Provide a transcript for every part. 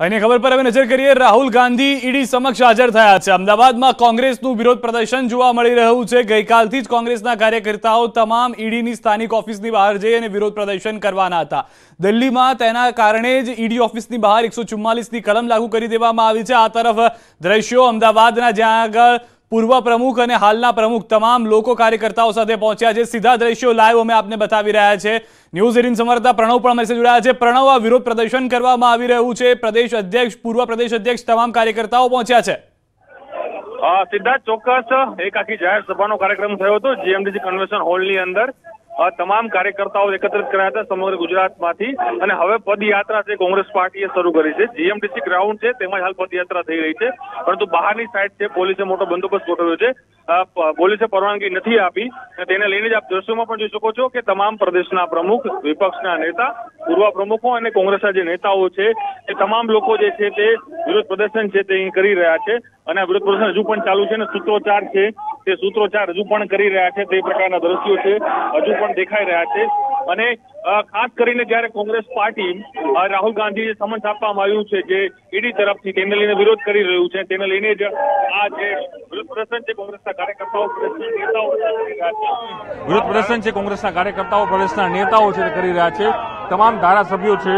અને ખબર પર હવે નજર કરીએ, રાહુલ ગાંધી ઈડી સમક્ષ હાજર થયા છે. અમદાવાદમાં કોંગ્રેસનું વિરોધ પ્રદર્શન જોવા મળી રહ્યું છે. ગઈકાલથી જ કોંગ્રેસના કાર્યકર્તાઓ તમામ ઈડીની સ્થાનિક ઓફિસની બહાર જઈ અને વિરોધ પ્રદર્શન કરવાના હતા. દિલ્હીમાં તેના કારણે જ ઈડી ઓફિસની બહાર એકસો ચુમ્માલીસની કલમ લાગુ કરી દેવામાં આવી છે. આ તરફ દ્રશ્યો અમદાવાદના જ્યાં આગળ પૂર્વ પ્રમુખ અને હાલના પ્રમુખ તમામ લોકો કાર્યકર્તાઓ સાથે પહોંચ્યા છે. સીધા દ્રશ્યો લાઈવ અમે આપને બતાવી રહ્યા છે. ન્યૂઝ એટીન સંવાદદાતા પ્રણવ પણ મેસેજ જોડાયા છે. પ્રણવ, આ વિરોધ પ્રદર્શન કરવામાં આવી રહ્યું છે. પ્રદેશ અધ્યક્ષ, પૂર્વ પ્રદેશ અધ્યક્ષ તમામ કાર્યકર્તાઓ પહોંચ્યા છે. સિદ્ધાર્થ ચોક્કસ એક આખી જાહેર સભાનો કાર્યક્રમ થયો હતો. જીએમડીસી કન્વેન્શન હોલની અંદર. તમામ કાર્યકર્તાઓ એકત્રિત કર્યા હતા સમગ્ર ગુજરાતમાંથી. અને હવે પદયાત્રા છે, કોંગ્રેસ પાર્ટીએ શરૂ કરી છે. જીએમડીસી ગ્રાઉન્ડ છે, તેમાં હાલ પદયાત્રા થઈ રહી છે. પરંતુ બહારની સાઈડ છે, પોલીસે મોટો બંદોબસ્ત ગોઠવ્યો છે. પોલીસે પરવાનગી નથી આપી. તેને લઈને જ આપ દ્રશ્યોમાં પણ જોઈ શકો છો કે તમામ પ્રદેશના પ્રમુખ, વિપક્ષના નેતા, પૂર્વ પ્રમુખો અને કોંગ્રેસના જે નેતાઓ છે, એ તમામ લોકો જે છે તે વિરોધ પ્રદર્શન છે તે અહીં કરી રહ્યા છે. અને આ વિરોધ પ્રદર્શન હજુ પણ ચાલુ છે અને સૂત્રોચ્ચાર છે. તે સૂત્રોચ્ચાર હજુ પણ કરી રહ્યા છે. તે પ્રકારના દ્રશ્યો છે. હજુ પણ દેખાઈ રહ્યા છે. અને ખાસ કરીને જ્યારે કોંગ્રેસ પાર્ટી રાહુલ ગાંધીએ સમન્સ આપવામાં આવ્યું છે જે ઈડી તરફથી તેને લઈને વિરોધ કરી રહ્યું છે, તેને લઈને જ આ જે વિરોધ પ્રદર્શન છે, કોંગ્રેસના કાર્યકર્તાઓ નેતાઓ વિરોધ પ્રદર્શન છે, કોંગ્રેસના કાર્યકર્તાઓ પ્રદેશના નેતાઓ છે કરી રહ્યા છે. તમામ ધારાસભ્યો છે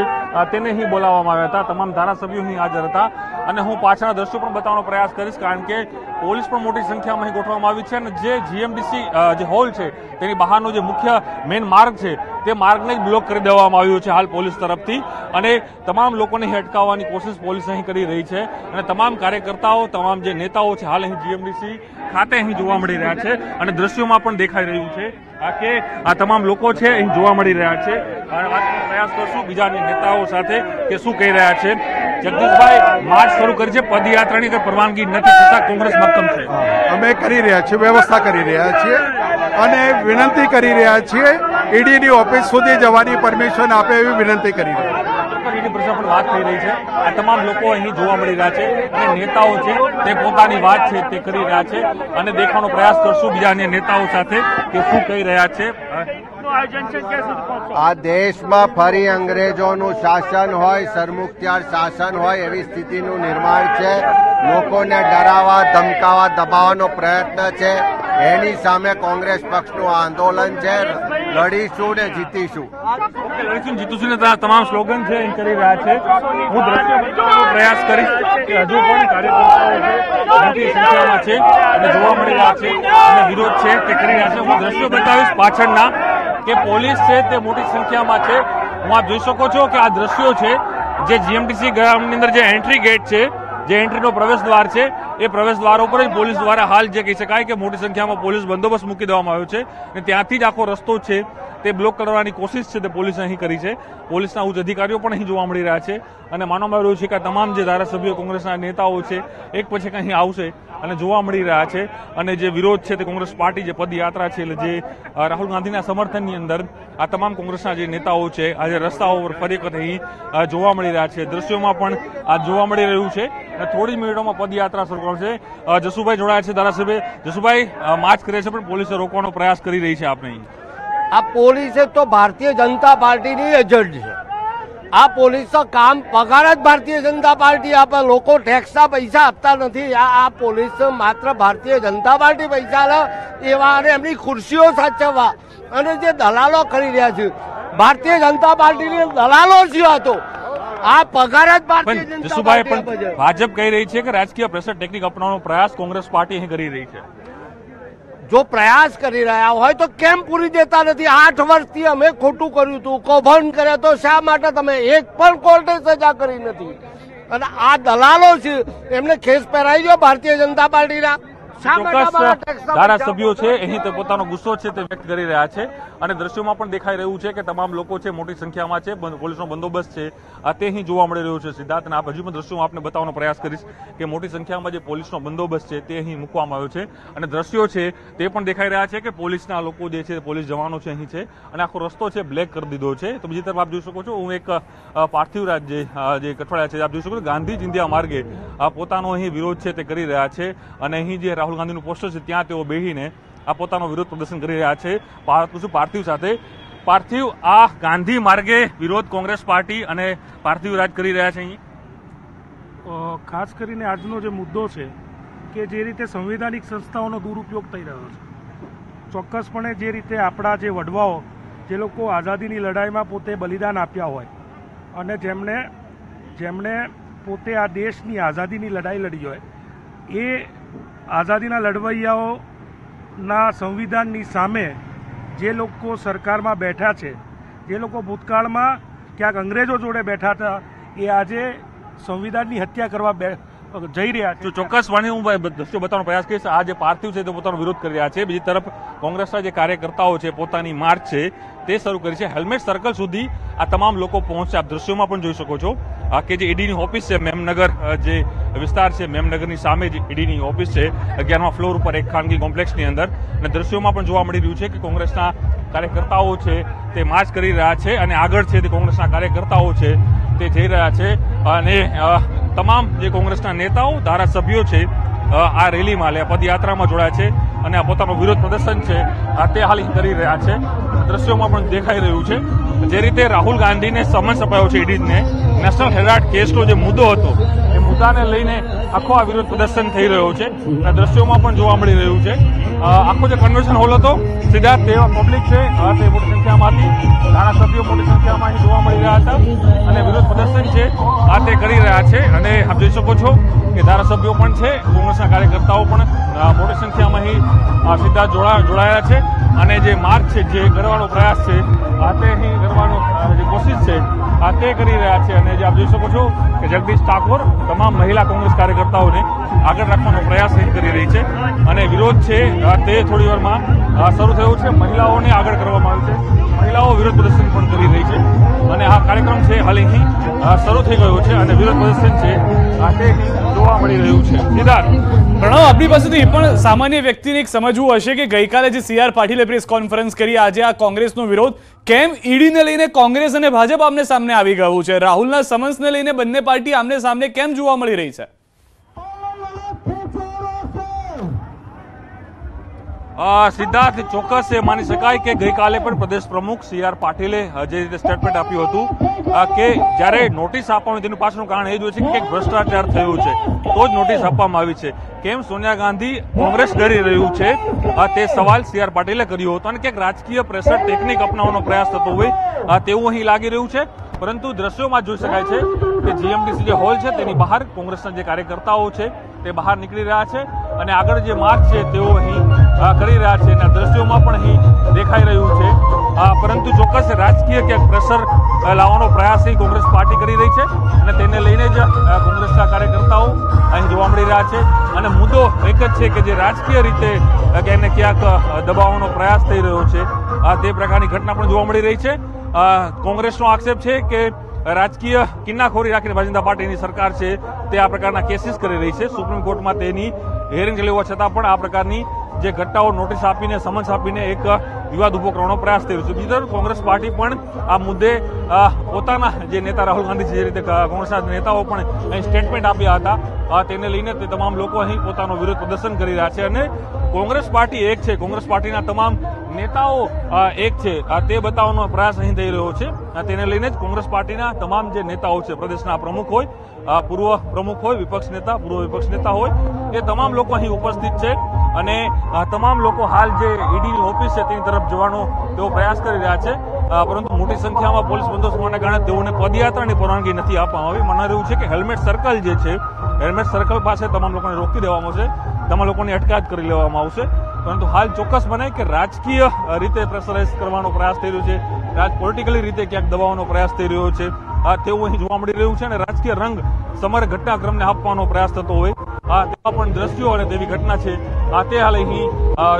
તેને અહીં બોલાવવામાં આવ્યા હતા. તમામ ધારાસભ્યો અહીં હાજર હતા. અને હું પાછળના દ્રશ્યો પણ બતાવવાનો પ્રયાસ કરીશ, કારણ કે પોલીસ પણ મોટી સંખ્યામાં અહીં ગોઠવવામાં આવી છે. અને જે જીએમડીસી જે હોલ છે, તેની બહારનો જે મુખ્ય મેઇન માર્ગ છે, તે માર્ગને જ બ્લોક કરી દેવામાં આવ્યો છે હાલ પોલીસ તરફથી. અને તમામ લોકોને અટકાવવાની કોશિશ પોલીસ અહીં કરી રહી છે. અને તમામ કાર્યકર્તાઓ, તમામ જે નેતાઓ છે, હાલ અહીં જીએમડીસી ખાતે અહીં જોવા મળી રહ્યા છે અને દ્રશ્યોમાં પણ દેખાઈ રહ્યું છે આ કે આ તમામ લોકો છે અહીં જોવા મળી રહ્યા છે. પ્રયાસ કરશું બીજા નેતાઓ સાથે કે શું કહી રહ્યા છે. જગદીશભાઈ, માર્ચ શરૂ કરી છે પદયાત્રાની કોઈ પરવાનગી નથી છતાં કોંગ્રેસ મક્કમ છે. અમે કરી રહ્યા છીએ, વ્યવસ્થા કરી રહ્યા છીએ અને વિનંતી કરી રહ્યા છીએ ઈડીની ઓફિસ સુધી જવાની પરમિશન આપે એવી વિનંતી કરી પ્રશ્ન પણ વાત થઈ રહી છે. આ તમામ લોકો અહીં જોવા મળી રહ્યા છે અને નેતાઓ છે તે પોતાની વાત છે તે કરી રહ્યા છે અને દેખવાનો પ્રયાસ કરશું બીજા અન્ય નેતાઓ સાથે કે શું કહી રહ્યા છે. આ દેશમાં ફરી અંગ્રેજોનું શાસન હોય સરમુખત્યાર શાસન હોય એવી સ્થિતિનું નિર્માણ છે. લોકોને ડરાવવા ધમકાવા દબાવવાનો પ્રયત્ન છે. એની સામે કોંગ્રેસ પક્ષનું આંદોલન છે. લડીશું ને જીતીશું. લડીશું જીતીશું ને તમામ સ્લોગન છે એમ કરી રહ્યા છે. હું પ્રયાસ કરીશ કે હજુ પણ કાર્યકર્તાઓ મોટી સંખ્યામાં છે અને જોવા મળી રહ્યા છે અને વિરોધ છે તે કરી રહ્યા છે. હું દ્રશ્યો બતાવીશ પાછળના કે પોલીસ છે તે મોટી સંખ્યામાં છે. હું આપ જોઈ શકો છો કે આ દ્રશ્યો છે જે જીએમટીસી ગ્રાઉન્ડની અંદર જે એન્ટ્રી ગેટ છે, જે એન્ટ્રીનો પ્રવેશ દ્વાર છે, એ પ્રવેશ દ્વાર ઉપર જ પોલીસ દ્વારા હાલ જે કહી શકાય કે મોટી સંખ્યામાં પોલીસ બંદોબસ્ત મૂકી દેવામાં આવ્યો છે અને ત્યાંથી જ આખો રસ્તો છે. તે બ્લોક કરવાની કોશિશ છે તે પોલીસે અહીં કરી છે. પોલીસના ઉચ્ચ અધિકારીઓ પણ અહીં જોવા મળી રહ્યા છે અને માનવામાં આવી રહ્યું છે કે તમામ જે ધારાસભ્યો, કોંગ્રેસના નેતાઓ છે, એક પછી અહીં આવશે અને જોવા મળી રહ્યા છે. અને જે વિરોધ છે તે કોંગ્રેસ પાર્ટી જે પદયાત્રા છે, એટલે જે રાહુલ ગાંધીના સમર્થનની અંદર આ તમામ કોંગ્રેસના જે નેતાઓ છે, આજે રસ્તાઓ પર ફરી વખત જોવા મળી રહ્યા છે. દ્રશ્યોમાં પણ આ જોવા મળી રહ્યું છે અને થોડી મિનિટોમાં પદયાત્રા શરૂ કરશે. જસુભાઈ જોડાયા છે ધારાસભ્ય. જસુભાઈ માર્ચ કરે છે પણ પોલીસે રોકવાનો પ્રયાસ કરી રહી છે આપણે અહીં. આ પોલીસે તો ભારતીય જનતા પાર્ટીની એજન્ટ છે. આ પોલીસનું કામ પગાર જ ભારતીય જનતા પાર્ટી આપે. લોકો ટેક્સના પૈસા આપતા નથી. આ આ પોલીસ માત્ર ભારતીય જનતા પાર્ટી પૈસા લે એવા અને એમની ખુરશીઓ સાચવવા. અને જે દલાલો કરી રહ્યા છે ભારતીય જનતા પાર્ટીની દલાલો છે આ તો. આ પગાર જ ભારતીય જનતા પાર્ટી ભાજપ કહી રહી છે કે રાજકીય પ્રેશર ટેકનિક અપનાવવાનો પ્રયાસ કોંગ્રેસ પાર્ટી અહીં કરી રહી છે. જો પ્રયાસ કરી રહ્યા હોય તો કેમ પૂરી દેતા નથી? આઠ વર્ષથી અમે ખોટું કર્યું હતું. કૌભાંડ કર્યા તો શા માટે તમે એક પણ કોર્ટે સજા કરી નથી? અને આ દલાલો છે એમને ખેસ પહેરાઈ ગયો ભારતીય જનતા પાર્ટીના. ધારાસભ્યો છે અહીં તે પોતાનો ગુસ્સો છે તે વ્યક્ત કરી રહ્યા છે. અને દ્રશ્યોમાં પણ દેખાઈ રહ્યું છે કે તમામ લોકો છે મોટી સંખ્યામાં છે પોલીસનો બંદોબસ્ત છે. આ તે અહીં જોવા મળી રહ્યું છે. સિદ્ધાર્થ અને આપ હજી પણ દ્રશ્યો આપને બતાવવાનો પ્રયાસ કરીશ કે મોટી સંખ્યામાં જે પોલીસનો બંદોબસ્ત છે તે અહીં મૂકવામાં આવ્યો છે. અને દ્રશ્યો છે તે પણ દેખાઈ રહ્યા છે કે પોલીસના લોકો જે છે પોલીસ જવાનો છે અહીં છે અને આખો રસ્તો છે બ્લેક કરી દીધો છે. તો બીજી તરફ આપ જોઈ શકો છો, હું એક પાર્થિવરાજ જે જે કઠવાડિયા છે આપ જોઈ શકો છો. ગાંધી ચિંધ્યા માર્ગે પોતાનો અહીં વિરોધ છે તે કરી રહ્યા છે અને અહીં જે રાહુલ ગાંધીનું પોસ્ટર છે ત્યાં તેઓ બેહીને આ પોતાનો વિરોધ પ્રદર્શન કરી રહ્યા છે. ભારત શું પાર્થિવ સાથે પાર્થિવ, આ ગાંધી માર્ગે વિરોધ કોંગ્રેસ પાર્ટી અને પાર્થિવ રાજ કરી રહ્યા છે ખાસ કરીને આજનો જે મુદ્દો છે કે જે રીતે સંવિધાનિક સંસ્થાઓનો દુરુપયોગ થઈ રહ્યો છે. ચોક્કસપણે જે રીતે આપણા જે વડવાઓ, જે લોકો આઝાદીની લડાઈમાં પોતે બલિદાન આપ્યા હોય અને જેમણે જેમણે પોતે આ દેશની આઝાદીની લડાઈ લડી હોય, એ આઝાદીના લડવૈયાઓના સંવિધાનની સામે જે લોકો સરકારમાં બેઠા છે, જે લોકો ભૂતકાળમાં ક્યાંક અંગ્રેજો જોડે બેઠા હતા, એ આજે સંવિધાનની હત્યા કરવા જઈ રહ્યા છે. ચોક્કસપણે હું દ્રશ્યો બતાવવાનો પ્રયાસ કરીશ, આ જે પાર્થિવ છે તે પોતાનો વિરોધ કરી રહ્યા છે. બીજી તરફ કોંગ્રેસના જે કાર્યકર્તાઓ છે, પોતાની માર્ચ છે તે શરૂ કરી છે. હેલ્મેટ સર્કલ સુધી આ તમામ લોકો પહોંચશે. આપ દ્રશ્યોમાં પણ જોઈ શકો છો. કે જે ઈડીની ઓફિસ છે, મેમનગર જે વિસ્તાર છે, મેમનગરની સામે જ ઈડીની ઓફિસ છે, અગિયારમા ફ્લોર ઉપર એક ખાનગી કોમ્પ્લેક્સની અંદર. અને દ્રશ્યોમાં પણ જોવા મળી રહ્યું છે કે કોંગ્રેસના કાર્યકર્તાઓ છે, તે માર્ચ કરી રહ્યા છે અને આગળ છે તે કોંગ્રેસના કાર્યકર્તાઓ છે, તે જઈ રહ્યા છે. અને તમામ જે કોંગ્રેસના નેતાઓ, ધારાસભ્યો છે આ રેલીમાં લે, પદયાત્રામાં જોડાયા છે અને આ પોતાનું વિરોધ પ્રદર્શન છે, આ તે હાલ કરી રહ્યા છે. દ્રશ્યોમાં પણ દેખાઈ રહ્યું છે. જે રીતે રાહુલ ગાંધીને સમન્સ અપાયો છે ઈડીને, નેશનલ હેરાલ્ડ કેસનો જે મુદ્દો હતો, એ મુદ્દાને લઈને આખો આ વિરોધ પ્રદર્શન થઈ રહ્યો છે. અને દ્રશ્યોમાં પણ જોવા મળી રહ્યું છે. આખો જે કન્વેન્શન હોલ હતો, સીધા તે પબ્લિક છે. તે મોટી સંખ્યામાંથી ધારાસભ્યો મોટી સંખ્યામાં અહીં જોવા મળી રહ્યા હતા. અને વિરોધ પ્રદર્શન છે, આ તે કરી રહ્યા છે. અને આપ જોઈ શકો છો કે ધારાસભ્યો પણ છે, કોંગ્રેસના કાર્યકર્તાઓ પણ મોટી સંખ્યામાં અહીં સીધા જોડા જોડાયા છે. અને જે માર્ગ છે, જે કરવાનો પ્રયાસ છે, આ તે અહીં કરવાનો જે કોશિશ છે, આ તે કરી રહ્યા છે. અને જે આપ જોઈ શકો છો કે જગદીશ ઠાકોર તમામ મહિલા કોંગ્રેસ કાર્યકર્તાઓને આગળ રાખવાનો પ્રયાસ કરી રહી છે. અને વિરોધ છે તે થોડી વારમાં શરૂ થયો છે. મહિલાઓને આગળ કરવામાં આવ્યું છે. મહિલાઓ વિરોધ પ્રદર્શન પણ કરી રહી છે. અને આ કાર્યક્રમ છે હાલ અહીં શરૂ થઈ ગયો છે અને વિરોધ પ્રદર્શન છે તે જોવા મળી રહ્યું છે. પ્રણવ આપણી પાસેથી એ પણ સામાન્ય વ્યક્તિને એક સમજવું હશે કે ગઈકાલે જે સી આર પાટીલે પ્રેસ કોન્ફરન્સ કરી, આજે આ કોંગ્રેસનો વિરોધ કેમ ઈડીને લઈને કોંગ્રેસ અને ભાજપ આમને સામને આવી ગયું છે? રાહુલના સમન્સને લઈને બંને પાર્ટી આમને સામને કેમ જોવા મળી રહી છે. સિદ્ધાર્થ ચોક્કસ એ માની શકાય કે ગઈકાલે પણ પ્રદેશ પ્રમુખ સી આર પાટીલે જે રીતે સ્ટેટમેન્ટ આપ્યું હતું કે જ્યારે નોટિસ આપવાનું તેનું પાછળનું કારણ એ જ હોય છે કે ભ્રષ્ટાચાર થયું છે. તો જ નોટિસ આપવામાં આવી છે. કેમ સોનિયા ગાંધી કોંગ્રેસ ડરી રહ્યું છે? તે સવાલ સી આર પાટીલે કર્યો હતો અને ક્યાંક રાજકીય પ્રેશર ટેકનિક અપનાવવાનો પ્રયાસ થતો હોય તેવું અહીં લાગી રહ્યું છે. પરંતુ દ્રશ્યોમાં જોઈ શકાય છે કે જીએમડીસી જે હોલ છે તેની બહાર કોંગ્રેસના જે કાર્યકર્તાઓ છે તે બહાર નીકળી રહ્યા છે અને આગળ જે માર્ચ છે તેઓ અહીં કરી રહ્યા છે એના દ્રશ્યોમાં પણ અહીં દેખાઈ રહ્યું છે. પરંતુ ચોક્કસ રાજકીય ક્યાંક પ્રેશર લાવવાનો પ્રયાસ અહીં કોંગ્રેસ પાર્ટી કરી રહી છે અને તેને લઈને જ કોંગ્રેસના કાર્યકર્તાઓ અહીં જોવા મળી રહ્યા છે. અને મુદ્દો એક જ છે કે જે રાજકીય રીતે ક્યાંક ને ક્યાંક દબાવવાનો પ્રયાસ થઈ રહ્યો છે. તે પ્રકારની ઘટના પણ જોવા મળી રહી છે. કોંગ્રેસનો આક્ષેપ છે કે રાજકીય કિન્નાખોરી રાખીને ભારતીય જનતા પાર્ટીની સરકાર છે તે આ પ્રકારના કેસીસ કરી રહી છે. સુપ્રીમ કોર્ટમાં તેની હિયરિંગ લેવા છતાં પણ આ પ્રકારની જે ઘટનાઓ નોટિસ આપીને, સમન્સ આપીને એક વિવાદ ઊભો કરવાનો પ્રયાસ થઈ રહ્યો છે. બીજી તરફ કોંગ્રેસ પાર્ટી પણ આ મુદ્દે પોતાના જે નેતા રાહુલ ગાંધી જે રીતે કોંગ્રેસના નેતાઓ પણ અહીં સ્ટેટમેન્ટ આપ્યા હતા તેને લઈને તે તમામ લોકો અહીં પોતાનો વિરોધ પ્રદર્શન કરી રહ્યા છે અને કોંગ્રેસ પાર્ટી એક છે. કોંગ્રેસ પાર્ટીના તમામ નેતાઓ એક છે. તે બતાવવાનો પ્રયાસ અહીં થઈ રહ્યો છે. તેને લઈને જ કોંગ્રેસ પાર્ટીના તમામ જે નેતાઓ છે, પ્રદેશના પ્રમુખ હોય પૂર્વ પ્રમુખ હોય, વિપક્ષ નેતા, પૂર્વ વિપક્ષ નેતા હોય, એ તમામ લોકો અહીં ઉપસ્થિત છે. અને તમામ લોકો હાલ જે ઈડીની ઓફિસ છે તેની તરફ જવાનો તેઓ પ્રયાસ કરી રહ્યા છે. પરંતુ મોટી સંખ્યામાં પોલીસ બંદોબસ્ત હોવાને કારણે તેઓને પદયાત્રાની પરવાનગી નથી આપવામાં આવી. મને રહ્યું છે કે હેલ્મેટ સર્કલ જે છે હેલ્મેટ સર્કલ પાસે તમામ લોકોને રોકી દેવામાં આવશે. તમામ લોકોની અટકાયત કરી લેવામાં આવશે. પરંતુ હાલ ચોક્કસ બને કે રાજકીય રીતે પ્રેશરાઇઝ કરવાનો પ્રયાસ થઈ રહ્યો છે. રાજ પોલિટિકલી રીતે ક્યાંક દબાવવાનો પ્રયાસ થઈ રહ્યો છે. આ તેવું અહીં જોવા મળી રહ્યું છે અને રાજકીય રંગ સમગ્ર ઘટનાક્રમને આપવાનો પ્રયાસ થતો હોય. આ તેવા પણ દ્રશ્યો અને તેવી ઘટના છે. આ તે હાલ અહીં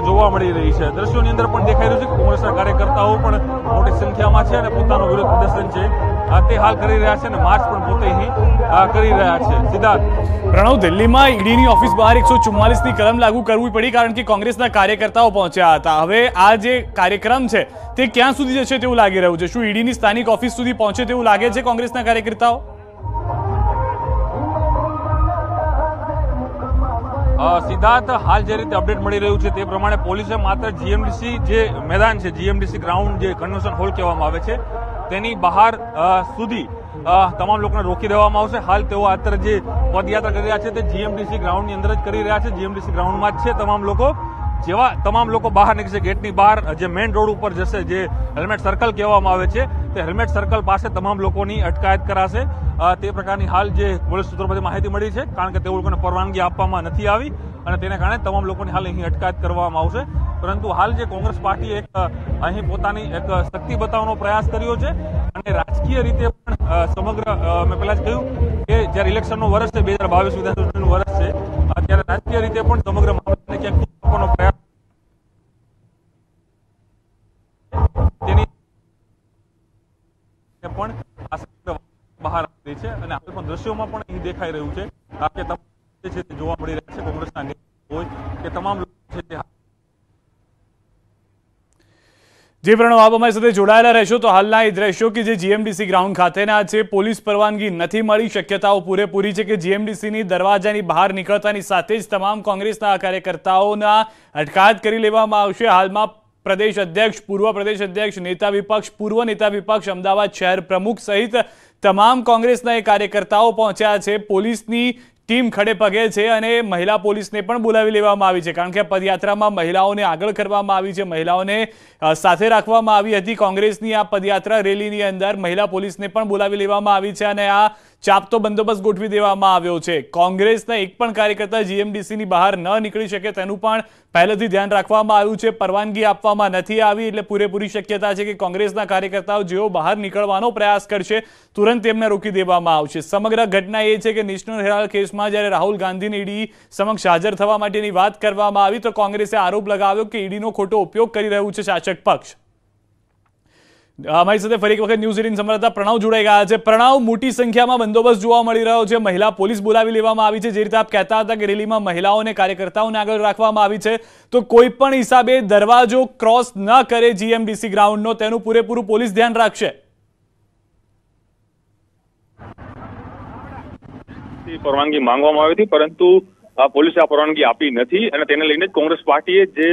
જોવા મળી રહી છે. દ્રશ્યોની અંદર પણ દેખાઈ રહ્યું છે કે કોંગ્રેસના કાર્યકર્તાઓ પણ મોટી સંખ્યામાં છે અને પોતાનું વિરોધ પ્રદર્શન છે. તે હાલ કરી રહ્યા છે અને માર્ચ પણ પોતે અહીં કરી રહ્યા છે. સિદ્ધાર્થ. પ્રણવ દિલ્હીમાં ઈડીની ઓફિસ બહાર એકસો ચુમ્માલીસની કલમ લાગુ કરવી પડી કારણ કે કોંગ્રેસના કાર્યકર્તાઓ પહોંચ્યા હતા. હવે આ જે કાર્યક્રમ છે, તે ક્યાં સુધી જશે તેવું લાગી રહ્યું છે? શું ઈડીની સ્થાનિક ઓફિસ સુધી પહોંચે તેવું લાગે છે કોંગ્રેસના કાર્યકર્તાઓ? સિદ્ધાર્થ, હાલ જે રીતે અપડેટ મળી રહ્યું છે તે પ્રમાણે પોલીસે માત્ર જીએમડીસી જે મેદાન છે, જીએમડીસી ગ્રાઉન્ડ જે કન્વેન્શન હોલ કહેવામાં આવે છે, તેની બહાર સુધી તમામ લોકોને રોકી દેવામાં આવશે. હાલ તેઓ અત્યારે જે પદયાત્રા કરી રહ્યા છે તે જીએમડીસી ગ્રાઉન્ડની અંદર જ કરી રહ્યા છે. જીએમડીસી ગ્રાઉન્ડમાં જ છે તમામ લોકો. જેવા તમામ લોકો બહાર નીકળશે. ગેટની બહાર, જે મેઇન રોડ ઉપર જશે, જે હેલ્મેટ સર્કલ કહેવામાં આવે છે, તે હેલ્મેટ સર્કલ પાસે તમામ લોકોની અટકાયત કરાશે. તે પ્રકારની હાલ જે પોલીસ સૂત્રો પરથી માહિતી મળી છે, કારણ કે તેઓ લોકોને પરવાનગી આપવામાં નથી આવી અને તેને કારણે તમામ લોકોની હાલ અહીં અટકાયત કરવામાં આવશે. પરંતુ હાલ જે કોંગ્રેસ પાર્ટી એક અહીં પોતાની એક શક્તિ બતાવવાનો પ્રયાસ કર્યો છે અને રાજકીય રીતે પણ સમગ્ર મેં પહેલા જ કહ્યું કે જ્યારે ઇલેક્શનનું વર્ષ છે, બે હજાર બાવીસ વિધાનસભાનું વર્ષ છે ત્યારે રાજકીય રીતે પણ સમગ્ર મામલાને ક્યાંક પ્રયાસ તેની પણ બહાર આવી છે અને હાલ પણ દ્રશ્યોમાં પણ અહીં દેખાઈ રહ્યું છે. કે તમામ છે તે જોવા મળી રહ્યા છે, કોંગ્રેસના હોય કે તમામ છે તે જે, પ્રણવ, આપ અમારી સાથે જોડાયેલા રહેશો તો હાલના એ દ્રશ્યો કે જે જીએમડીસી ગ્રાઉન્ડ ખાતેના છે પોલીસ પરવાનગી નથી મળી, શક્યતાઓ પૂરેપૂરી છે કે જીએમડીસીની દરવાજાની બહાર નીકળતાની સાથે જ તમામ કોંગ્રેસના કાર્યકર્તાઓના અટકાયત કરી લેવામાં આવશે. હાલમાં પ્રદેશ અધ્યક્ષ, પૂર્વ પ્રદેશ અધ્યક્ષ, નેતા વિપક્ષ, પૂર્વ નેતા વિપક્ષ, અમદાવાદ શહેર પ્રમુખ સહિત તમામ કોંગ્રેસના એ કાર્યકર્તાઓ પહોંચ્યા છે. પોલીસની ટીમ ખડે પગે છે અને મહિલા પોલીસને પણ બોલાવી લેવામાં આવી છે. કારણ કે પદયાત્રામાં મહિલાઓને આગળ કરવામાં આવી છે. મહિલાઓને સાથે રાખવામાં આવી હતી. કોંગ્રેસની આ પદયાત્રા રેલીની અંદર મહિલા પોલીસને પણ બોલાવી લેવામાં આવી છે અને આ ચાપતો બંદોબસ્ત ગોઠવી દેવામાં આવ્યો છે. કોંગ્રેસના એક પણ કાર્યકર્તા જીએમડીસીની બહાર ન નીકળી શકે તેનું પણ પહેલેથી ધ્યાન રાખવામાં આવ્યું છે. પરવાનગી આપવામાં નથી આવી એટલે પૂરેપૂરી શક્યતા છે કે કોંગ્રેસના કાર્યકર્તાઓ જેઓ બહાર નીકળવાનો પ્રયાસ કરશે, તુરંત તેમને રોકી દેવામાં આવશે. સમગ્ર ઘટના એ છે કે નેશનલ હેરાલ્ડ કેસમાં જ્યારે રાહુલ ગાંધીને ઈડી સમક્ષ હાજર થવા માટેની વાત કરવામાં આવી, તો કોંગ્રેસે આરોપ લગાવ્યો કે ઈડીનો ખોટો ઉપયોગ કરી રહ્યું છે શાસક પક્ષ. અમારી સાથે ફરી એક વખત ન્યૂઝ એટીન સંવાદદાતા પ્રણવ જોડાઈ ગયા છે. પ્રણવ, મોટી સંખ્યામાં બંદોબસ્ત જોવા મળી રહ્યો છે. મહિલા પોલીસ બોલાવી લેવામાં આવી છે. જે રીતે આપ કહેતા હતા કે રેલીમાં મહિલાઓને કાર્યકર્તાઓને આગળ રાખવામાં આવી છે, તો કોઈ પણ હિસાબે દરવાજો ક્રોસ ન કરે જીએમડીસી ગ્રાઉન્ડનો તેનું પૂરેપૂરું પોલીસ ધ્યાન રાખશે. પરવાનગી માંગવામાં આવી હતી, પરંતુ પોલીસે આ પરવાનગી આપી નથી. અને તેને લઈને જ કોંગ્રેસ પાર્ટીએ જે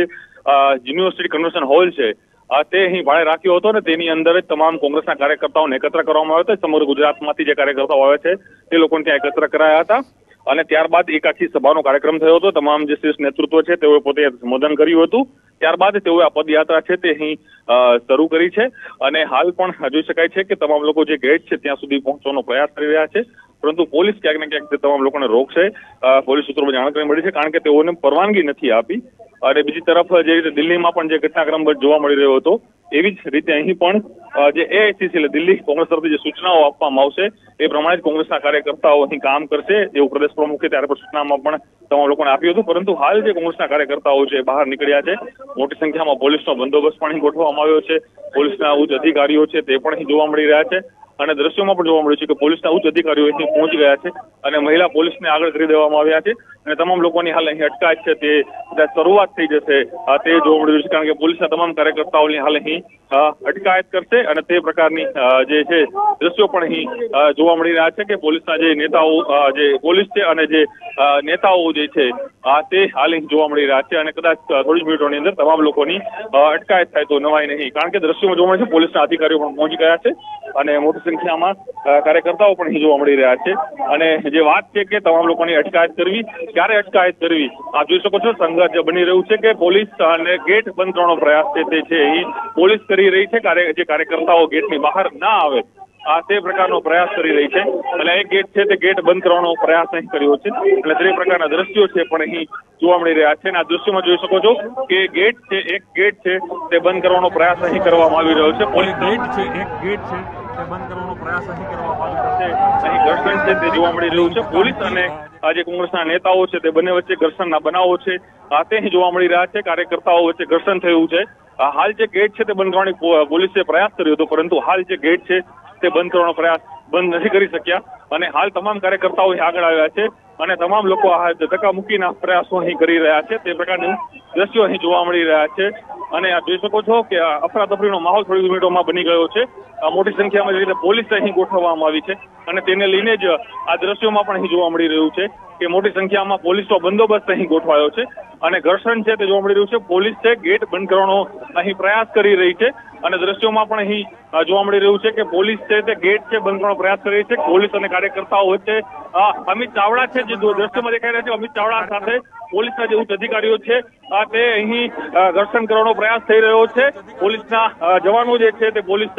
યુનિવર્સિટી કન્વેન્શન હોલ છે તે અહીં ભાડે રાખ્યો હતો ને તેની અંદર જ તમામ કોંગ્રેસના કાર્યકર્તાઓને એકત્ર કરવામાં આવ્યા હતા. સમગ્ર ગુજરાતમાંથી જે કાર્યકર્તાઓ આવે છે, તે લોકોને ત્યાં એકત્ર કરાયા હતા. અને ત્યારબાદ એક આખી સભાનો કાર્યક્રમ થયો હતો. તમામ જે શીર્ષ નેતૃત્વ છે, તેઓએ પોતે સંબોધન કર્યું હતું. ત્યારબાદ તેઓએ આ પદયાત્રા છે તે અહીં શરૂ કરી છે. અને હાલ પણ જોઈ શકાય છે કે તમામ લોકો જે ગેટ છે, ત્યાં સુધી પહોંચવાનો પ્રયાસ કરી રહ્યા છે. પરંતુ પોલીસ ક્યાંક ને ક્યાંક તમામ લોકોને રોકશે. પોલીસ સૂત્રોમાં જાણકારી મળી છે કારણ કે તેઓને પરવાનગી નથી આપી. અને બીજી તરફ જે રીતે દિલ્હીમાં પણ જે ઘટનાક્રમ જોવા મળી રહ્યો હતો, એવી જ રીતે અહીં પણ જે એઆઈસીસી એટલે દિલ્હી કોંગ્રેસ તરફથી જે સૂચનાઓ આપવામાં આવશે, એ પ્રમાણે જ કોંગ્રેસના કાર્યકર્તાઓ અહીં કામ કરશે. એવું પ્રદેશ પ્રમુખે ત્યારે પણ સૂચનામાં પણ તમામ લોકોને આપ્યું હતું. પરંતુ હાલ જે કોંગ્રેસના કાર્યકર્તાઓ છે બહાર નીકળ્યા છે. મોટી સંખ્યામાં પોલીસનો બંદોબસ્ત પણ અહીં ગોઠવવામાં આવ્યો છે. પોલીસના ઉચ્ચ અધિકારીઓ છે તે પણ અહીં જોવા મળી રહ્યા છે. અને દ્રશ્યોમાં પણ જોવા મળ્યું છે કે પોલીસના ઉચ્ચ અધિકારીઓ અહીંથી પહોંચી ગયા છે અને મહિલા પોલીસને આગળ કરી દેવામાં આવ્યા છે અને તમામ લોકોની હાલ અહીં અટકાયત છે તે કદાચ શરૂઆત થઈ જશે. તે જોવા મળી છે કારણ કે પોલીસના તમામ કાર્યકર્તાઓની હાલ અહીં અટકાયત કરશે અને તે પ્રકારની જે છે દ્રશ્યો પણ અહીં જોવા મળી રહ્યા છે કે પોલીસના જે નેતાઓ જે પોલીસ છે અને જે નેતાઓ જે છે તે હાલ અહીં જોવા મળી રહ્યા છે અને કદાચ થોડી મિનિટોની અંદર તમામ લોકોની અટકાયત થાય તો નવાય નહીં. કારણ કે દ્રશ્યોમાં જોવા મળે છે પોલીસના અધિકારીઓ પણ પહોંચી ગયા છે અને મોટી સંખ્યામાં કાર્યકર્તાઓ પણ અહીં જોવા મળી રહ્યા છે. અને જે વાત છે કે તમામ લોકોની અટકાયત કરવી, ક્યારે અટકાયત કરવી, આપ જોઈ શકો છો, સંઘર્ષ બની રહ્યું છે કે પોલીસ અને ગેટ બંધ કરવાનો પ્રયાસ છે, તે છે અહીં પોલીસ કરી રહી છે. જે કાર્યકર્તાઓ ગેટની બહાર ના આવે, આ તે પ્રકારનો પ્રયાસ કરી રહી છે. અને એક ગેટ છે, તે ગેટ બંધ કરવાનો પ્રયાસ અહીં કર્યો છે. એટલે તે પ્રકારના દ્રશ્યો છે પણ અહીં જોવા મળી રહ્યા છે. અને આ દ્રશ્યોમાં જોઈ શકો છો કે ગેટ છે, એક ગેટ છે, તે બંધ કરવાનો પ્રયાસ અહીં કરવામાં આવી રહ્યો છે. પોલીસ ગેટ છે, એક ગેટ છે. પોલીસ અને આજે કોંગ્રેસના નેતાઓ છે તે બંને વચ્ચે ઘર્ષણના બનાવો છે. આ તે અહીં જોવા મળી રહ્યા છે. કાર્યકર્તાઓ વચ્ચે ઘર્ષણ થયું છે. હાલ જે ગેટ છે તે બંધ કરવાની પોલીસે પ્રયાસ કર્યો હતો, પરંતુ હાલ જે ગેટ છે તે બંધ કરવાનો પ્રયાસ બંધ નથી કરી શક્યા. અને હાલ તમામ કાર્યકર્તાઓ આગળ આવ્યા છે અને તમામ લોકો આ ધક્કા મૂકીના પ્રયાસો અહીં કરી રહ્યા છે. તે પ્રકારનું દ્રશ્યો અહીં જોવા મળી રહ્યા છે. અને જોઈ શકો છો કે અફરાતફરીનો માહોલ થોડી મિનિટોમાં બની ગયો છે. મોટી સંખ્યામાં રીતે પોલીસ અહીં ગોઠવવામાં આવી છે અને તેને લઈને જ આ દ્રશ્યોમાં પણ અહીં જોવા મળી રહ્યું છે કે મોટી સંખ્યામાં પોલીસનો બંદોબસ્ત અહીં ગોઠવાયો છે. અને ઘર્ષણ છે તે જોવા મળી રહ્યું છે. પોલીસ છે, ગેટ બંધ કરવાનો અહીં પ્રયાસ કરી રહી છે. અને દ્રશ્યોમાં પણ અહીં જોવા મળી રહ્યું છે કે પોલીસ છે તે ગેટ છે બંધ કરવાનો પ્રયાસ કરી છે. પોલીસ અને કાર્યકર્તાઓ વચ્ચે અમિત ચાવડા છે જે દ્રશ્યમાં દેખાઈ રહ્યા છે. અમિત ચાવડા સાથે પોલીસના જે ઉચ્ચ અધિકારીઓ છે તે અહીં ઘર્ષણ કરવાનો પ્રયાસ થઈ રહ્યો છે. પોલીસના જવાનો જે છે તે પોલીસ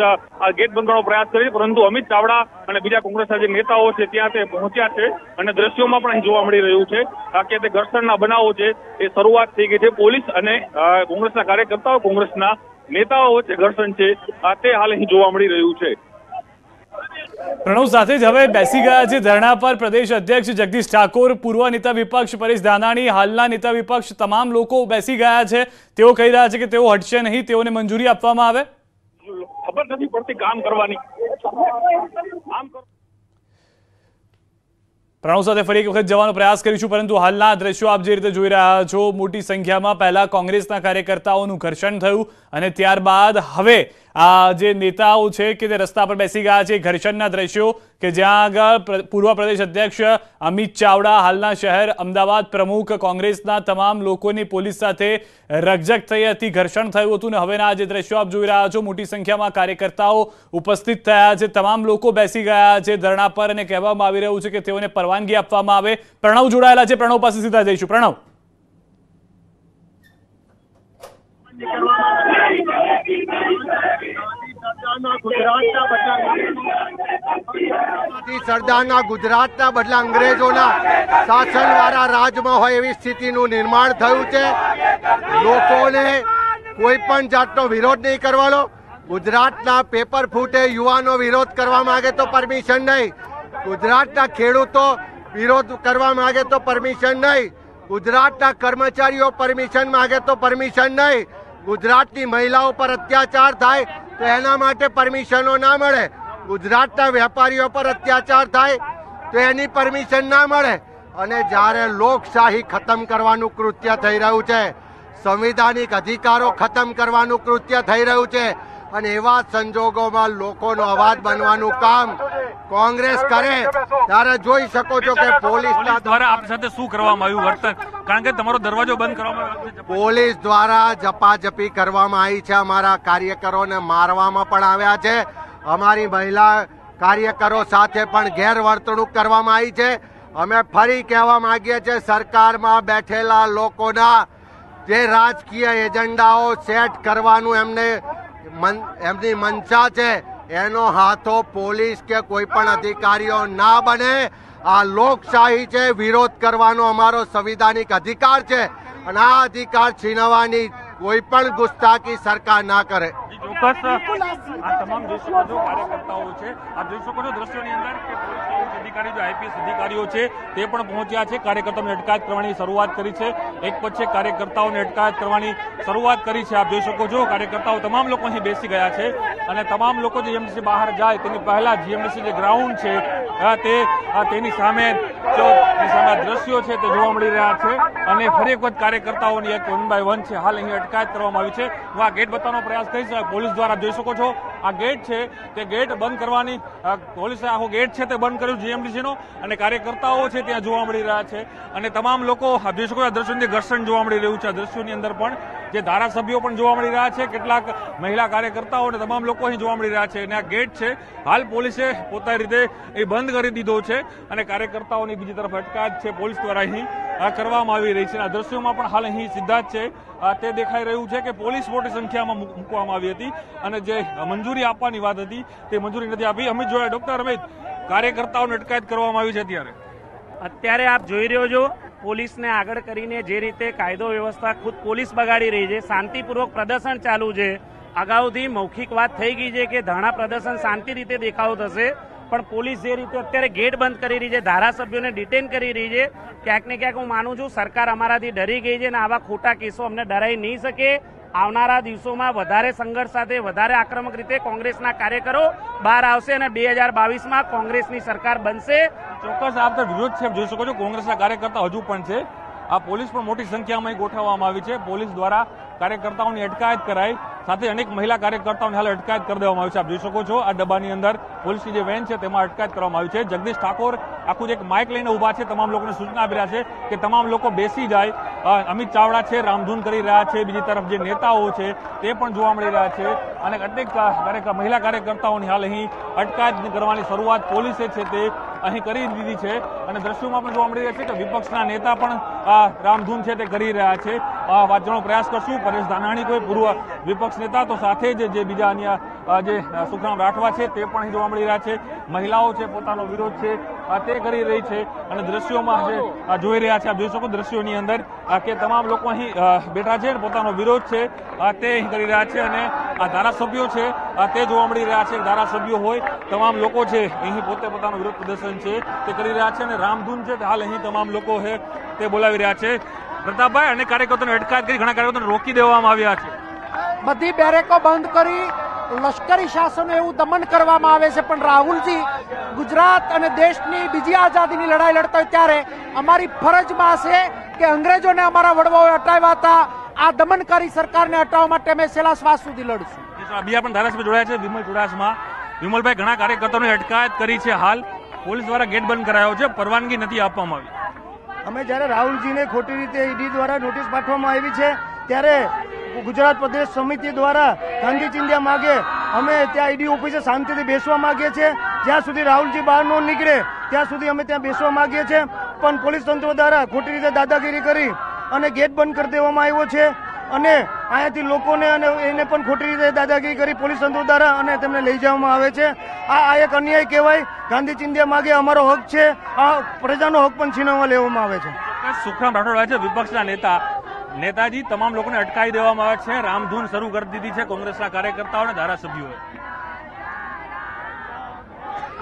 ગેટ બંધ કરવાનો પ્રયાસ કરી પરંતુ અમિત ચાવડા અને બીજા કોંગ્રેસના જે નેતાઓ છે ત્યાં તે પહોંચ્યા છે અને દ્રશ્યોમાં પણ અહીં જોવા મળી રહ્યું છે. કે તે ઘર્ષણના બનાવો છે એ શરૂઆત થઈ ગઈ છે. પોલીસ અને કોંગ્રેસના કાર્યકર્તાઓ, કોંગ્રેસના નેતાઓ વચ્ચે ઘર્ષણ છે તે હાલ અહીં જોવા મળી રહ્યું છે. પ્રણવ સાથે જ હવે બેસી ગયા છે ધરણા પર. પ્રદેશ અધ્યક્ષ જગદીશ ઠાકોર પૂર્વ નેતા વિપક્ષ પરેશ ધાનાણી હાલના નેતા વિપક્ષ તમામ લોકો બેસી ગયા છે. તેઓ કહી રહ્યા છે કે તેઓ હટશે નહીં તેઓને મંજૂરી આપવામાં આવે. ખબર નથી પડતી કામ કરવાની. પ્રણવ સાથે ફરી એક વખત જવાનો પ્રયાસ કરીશું પરંતુ હાલના દ્રશ્યો આપ જે રીતે જોઈ રહ્યા છો મોટી સંખ્યામાં પહેલા કોંગ્રેસના કાર્યકર્તાઓનું ઘર્ષણ થયું અને ત્યારબાદ હવે આ જે નેતાઓ છે કે તે રસ્તા પર બેસી ગયા છે ઘર્ષણના દ્રશ્યો કે જ્યાં આગળ પૂર્વ પ્રદેશ અધ્યક્ષ અમિત ચાવડા, હાલના શહેર અમદાવાદ પ્રમુખ કોંગ્રેસના તમામ લોકોની પોલીસ સાથે રગજગ થઈ હતી, ઘર્ષણ થયું હતું ને હવેના આ જે દ્રશ્યો આપ જોઈ રહ્યા છો, મોટી સંખ્યામાં કાર્યકર્તાઓ ઉપસ્થિત થયા છે, તમામ લોકો બેસી ગયા છે, ધરણા પર અને કહેવામાં આવી રહ્યું છે કે તેઓને પરવાનગી આપવામાં આવે. પ્રણવ જોડાયેલા છે, પ્રણવ પાસે સીધા જઈશું. પ્રણવ. સરદારના ગુજરાતના બદલા અંગ્રેજોના શાસનવાળા રાજમાં હોય એવી સ્થિતિનું નિર્માણ થયું છે. લોકોને કોઈ પણ જાતનો વિરોધ નહીં કરવાનો. ગુજરાતના પેપર ફૂટે, યુવાનો વિરોધ કરવા માંગે તો પરમિશન નહીં. ગુજરાતના ખેડૂતો વિરોધ કરવા માંગે તો પરમિશન નહીં. ગુજરાતના કર્મચારીઓ પરમિશન માંગે તો પરમિશન નહીં. ગુજરાતની મહિલાઓ પર અત્યાચાર થાય તો એના માટે પરમિશનો ના મળે. ગુજરાતના વેપારીઓ પર અત્યાચાર થાય તો એની પરમિશન ના મળે. અને જ્યારે લોકશાહી ખતમ કરવાનું કૃત્ય થઈ રહ્યું છે, સંવિધાનિક અધિકારો ખતમ કરવાનું કૃત્ય થઈ રહ્યું છે અને એવા સંજોગોમાં લોકોનો અવાજ બનવાનું કામ કોંગ્રેસ કરે ત્યારે જોઈ શકો છો કે પોલીસ દ્વારા આપ સાથે શું કરવામાં આવ્યું? વર્તન કારણ કે તમારો દરવાજો બંધ કરવામાં આવ્યો પોલીસ દ્વારા જપાજપી કરવામાં આવી છે અમારા કાર્યકરોને મારવામાં પણ આવ્યા છે. અમારી મહિલા કાર્યકરો સાથે પણ ગેરવર્તણૂક કરવામાં આવી છે. અમે ફરી કહેવા માંગીએ છીએ સરકારમાં બેઠેલા લોકોના જે રાજકીય એજન્ડાઓ સેટ કરવાનું એમને મન- એમની મંશા છે, એનો હાથો પોલીસ કે કોઈ પણ અધિકારીઓ ના બને. આ લોકશાહી છે, વિરોધ કરવાનો અમારો સંવિધાનિક અધિકાર છે. અને આ અધિકાર છીનવાની કોઈ પણ ગુસ્તાકી સરકાર ના કરે. આ તમામ જોઈ કાર્યકર્તાઓ છે. આપ જોઈ શકો છો દ્રશ્યોની અંદર અધિકારી આઈપીએસ અધિકારીઓ છે, તે પણ પહોંચ્યા છે. કાર્યકર્તાઓને અટકાયત કરવાની શરૂઆત કરી છે. એક પછી કાર્યકર્તાઓને અટકાયત કરવાની શરૂઆત કરી છે. આપ જોઈ શકો છો, કાર્યકર્તાઓ તમામ લોકો અહીં બેસી ગયા છે અને તમામ લોકો જે જીએમડીસી બહાર જાય, તેની પહેલા જીએમડીસી જે ગ્રાઉન્ડ છે તેની સામે સામે દ્રશ્યો છે, તે જોવા મળી રહ્યા છે. અને ફરી એક વખત કાર્યકર્તાઓની એક વન બાય વન છે. હાલ અહીં અટકાયત કરવામાં આવી છે. હું આ ગેટ બતાવવાનો પ્રયાસ કરીશ. પોલીસ દ્વારા જોઈ શકો છો. આ ગેટ છે તે ગેટ બંધ કરવાની પોલીસે આખો ગેટ છે તે બંધ કર્યું જીએમડીસીનો અને કાર્યકર્તાઓ છે ત્યાં જોવા મળી રહ્યા છે. અને તમામ લોકો જોઈ શકો આ દ્રશ્યોની ઘર્ષણ જોવા મળી રહ્યું છે, આ દ્રશ્યોની અંદર પણ જે ધારાસભ્યો પણ જોવા મળી રહ્યા છે, કેટલાક મહિલા કાર્યકર્તાઓ અને તમામ લોકો અહીં જોવા મળી રહ્યા છે. અને આ ગેટ છે, હાલ પોલીસે પોતાની રીતે એ બંધ કરી દીધો છે અને કાર્યકર્તાઓની બીજી તરફ અટકાયત છે. પોલીસ દ્વારા અહીં કરવામાં આવી રહી છે. આ દ્રશ્યોમાં પણ હાલ અહીં સીધા જ છે. તે દેખાઈ રહ્યું છે કે પોલીસ મોટી સંખ્યામાં મૂકવામાં આવી હતી અને જે મંજૂરી આપવાની વાત હતી તે મંજૂરી નથી આપી. અમિત જોયા, ડોક્ટર અમિત, કાર્યકર્તાઓને અટકાયત કરવામાં આવી છે અત્યારે. અત્યારે આપ જોઈ રહ્યો છો, પોલીસને આગળ કરીને જે રીતે કાયદો વ્યવસ્થા ખુદ પોલીસ બગાડી રહી છે, શાંતિપૂર્વક પ્રદર્શન ચાલુ છે. અગાઉથી મૌખિક વાત થઈ ગઈ છે કે ધરણા પ્રદર્શન શાંતિ રીતે દેખાવ થશે. પણ પોલીસ જે રીતે અત્યારે ગેટ બંધ કરી રહી છે, ધારાસભ્યોને ડિટેન કરી રહી છે, ક્યાંક ને ક્યાંક હું માનું છું સરકાર અમારાથી ડરી ગઈ છે અને આવા ખોટા કેસો અમને ડરાઈ નહીં શકે. આવનારા દિવસોમાં વધારે સંઘર્ષ સાથે વધારે આક્રમક રીતે કોંગ્રેસના કાર્યકરો બહાર આવશે અને બે હજાર બાવીસમાં કોંગ્રેસની સરકાર બનશે. ચોક્કસ આપ તો વિરોધ છે, જોઈ શકો છો કોંગ્રેસના કાર્યકર્તા હજુ પણ છે. આ પોલીસ પણ મોટી સંખ્યામાં ગોઠવવામાં આવી છે. પોલીસ દ્વારા કાર્યકર્તાઓની અટકાયત કરાઈ. સાથે અનેક મહિલા કાર્યકર્તાઓને હાલ અટકાયત કરી દેવામાં આવી છે. આપ જોઈ શકો છો, આ ડબ્બાની અંદર પોલીસની જે વેન છે તેમાં અટકાયત કરવામાં આવી છે. જગદીશ ઠાકોર આખું એક માઇક લઈને ઊભા છે, તમામ લોકોને સૂચના આપી રહ્યા છે કે તમામ લોકો બેસી જાય. અમિત ચાવડા છે, રામધૂન કરી રહ્યા છે, બીજી તરફ જે નેતાઓ છે તે પણ જોવા મળી રહ્યા છે. અને અનેક મહિલા કાર્યકર્તાઓની હાલ અહીં અટકાયત કરવાની શરૂઆત પોલીસે છે તે અહીં કરી દીધી છે. અને દ્રશ્યોમાં પણ જોવા મળી રહ્યા છે કે વિપક્ષના નેતા પણ રામધૂન છે તે કરી રહ્યા છે. વાંચવાનો પ્રયાસ કરશું. પરેશ ધાનાણી કોઈ પૂર્વ વિપક્ષ નેતા તો સાથે જ જે બીજા અન્ય જે સુખરામ રાઠવા છે તે પણ જોવા મળી રહ્યા છે. મહિલાઓ છે, પોતાનો વિરોધ છે તે કરી રહી છે અને દ્રશ્યોમાં જે જોઈ રહ્યા છે. આપ જોઈ શકો દ્રશ્યોની અંદર કે તમામ લોકો અહીં બેઠા છે પોતાનો વિરોધ છે તે અહીં કરી રહ્યા છે અને આ ધારાસભ્યો છે તે જોવા મળી રહ્યા છે. ધારાસભ્યો હોય, તમામ લોકો છે, અહીં પોતે પોતાનું વિરોધ પ્રદર્શન છે, તે કરી રહ્યા છે અને રામધૂન છે, હાલ અહીં તમામ લોકો છે તે બોલાવી રહ્યા છે. પ્રતાપભાઈ અને કાર્યકર્તાઓને અટકાયત કરી ઘણા કાર્યકર્તાઓને રોકી દેવામાં આવ્યા છે. બધી બેરેકો બંધ કરી લશ્કરી શાસન એવું દમન કરવામાં આવે છે. પણ રાહુલજી ગુજરાત અને દેશની બીજી આઝાદીની લડાઈ લડતા હોય ત્યારે અમારી ફરજમાં છે કે અંગ્રેજોને અમારા વડવાઓએ હટાવ્યા હતા. આ દમનકારી સરકારને હટાવવા માટે અમે છેલ્લા શ્વાસ સુધી લડશું. બીજા પણ ધારાસભ્ય જોડાયા છે વિમલ ચુડાસમા. વિમલભાઈ ઘણા કાર્યકર્તાઓની અટકાયત કરી છે હાલ. પોલીસ દ્વારા ગેટ બંધ કરાયો છે પરવાનગી નથી આપવામાં આવી. અમે જ્યારે રાહુલજીને ખોટી રીતે ઈડી દ્વારા નોટિસ પાઠવવામાં આવી છે, ત્યારે ગુજરાત પ્રદેશ સમિતિ દ્વારા ગાંધી ચિંધ્યા માગે, અમે ત્યાં ઈડી ઓફિસે શાંતિથી બેસવા માંગીએ છીએ. જ્યાં સુધી રાહુલજી બહાર ન નીકળે, ત્યાં સુધી અમે ત્યાં બેસવા માગીએ છીએ. પણ પોલીસ તંત્ર દ્વારા ખોટી રીતે દાદાગીરી કરી અને ગેટ બંધ કરી દેવામાં આવ્યો છે. અને અહીંયાથી લોકોને અને એને પણ ખોટી રીતે દાદાગીરી કરી પોલીસ તંત્ર દ્વારા અને તેમને લઈ જવામાં આવે છે. આ આ એક અન્યાય કહેવાય. ગાંધી ચિંધ્યા માગે અમારો હક છે. આ પ્રજાનો હક પણ છીનવવા લેવામાં આવે છે. સુખરામ રાઠોડ છે વિપક્ષના નેતા. નેતાજી તમામ લોકોને અટકાવી દેવામાં આવે છે. રામધૂન શરૂ કરી દીધી છે કોંગ્રેસના કાર્યકર્તાઓ અને ધારાસભ્યોએ.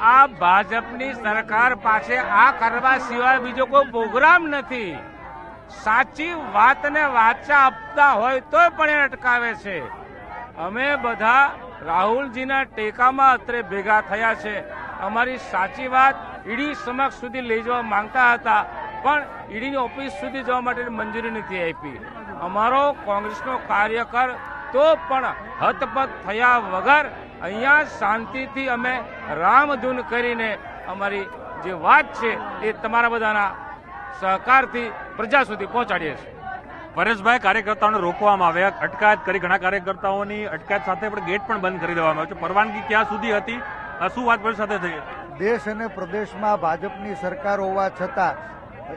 આ ભાજપની સરકાર પાસે આ કરવા સિવાય બીજો કોઈ પ્રોગ્રામ નથી. સાચી વાતને વાચા આપતા હોય તોય પણ એ અટકાવે છે. અમે બધા રાહુલજીના ટેકામાં અત્રે ભેગા થયા છે. અમારી સાચી વાત ઈડી સમક્ષ સુધી લઈ જવા માંગતા હતા, પણ ઈડીની ઓફિસ સુધી જવા માટે મંજૂરી નથી આપી. અમારો કોંગ્રેસનો કાર્યકર તો પણ હતપત થયા વગર અહીંયા શાંતિથી અમે રામધૂન કરીને અમારી જે વાત છે એ તમારા બધાના સહકારથી પ્રજા સુધી પહોંચાડીએ છીએ. પરેશભાઈ કાર્યકર્તાઓને રોકવામાં આવ્યા અટકાયત કરી. ઘણા કાર્યકર્તાઓની અટકાયત સાથે પણ ગેટ પણ બંધ કરી દેવામાં આવ્યો છે. પરવાનગી ક્યાં સુધી હતી? આ શું વાત પોલીસ સાથે થઈ? દેશ અને પ્રદેશમાં ભાજપની સરકાર હોવા છતાં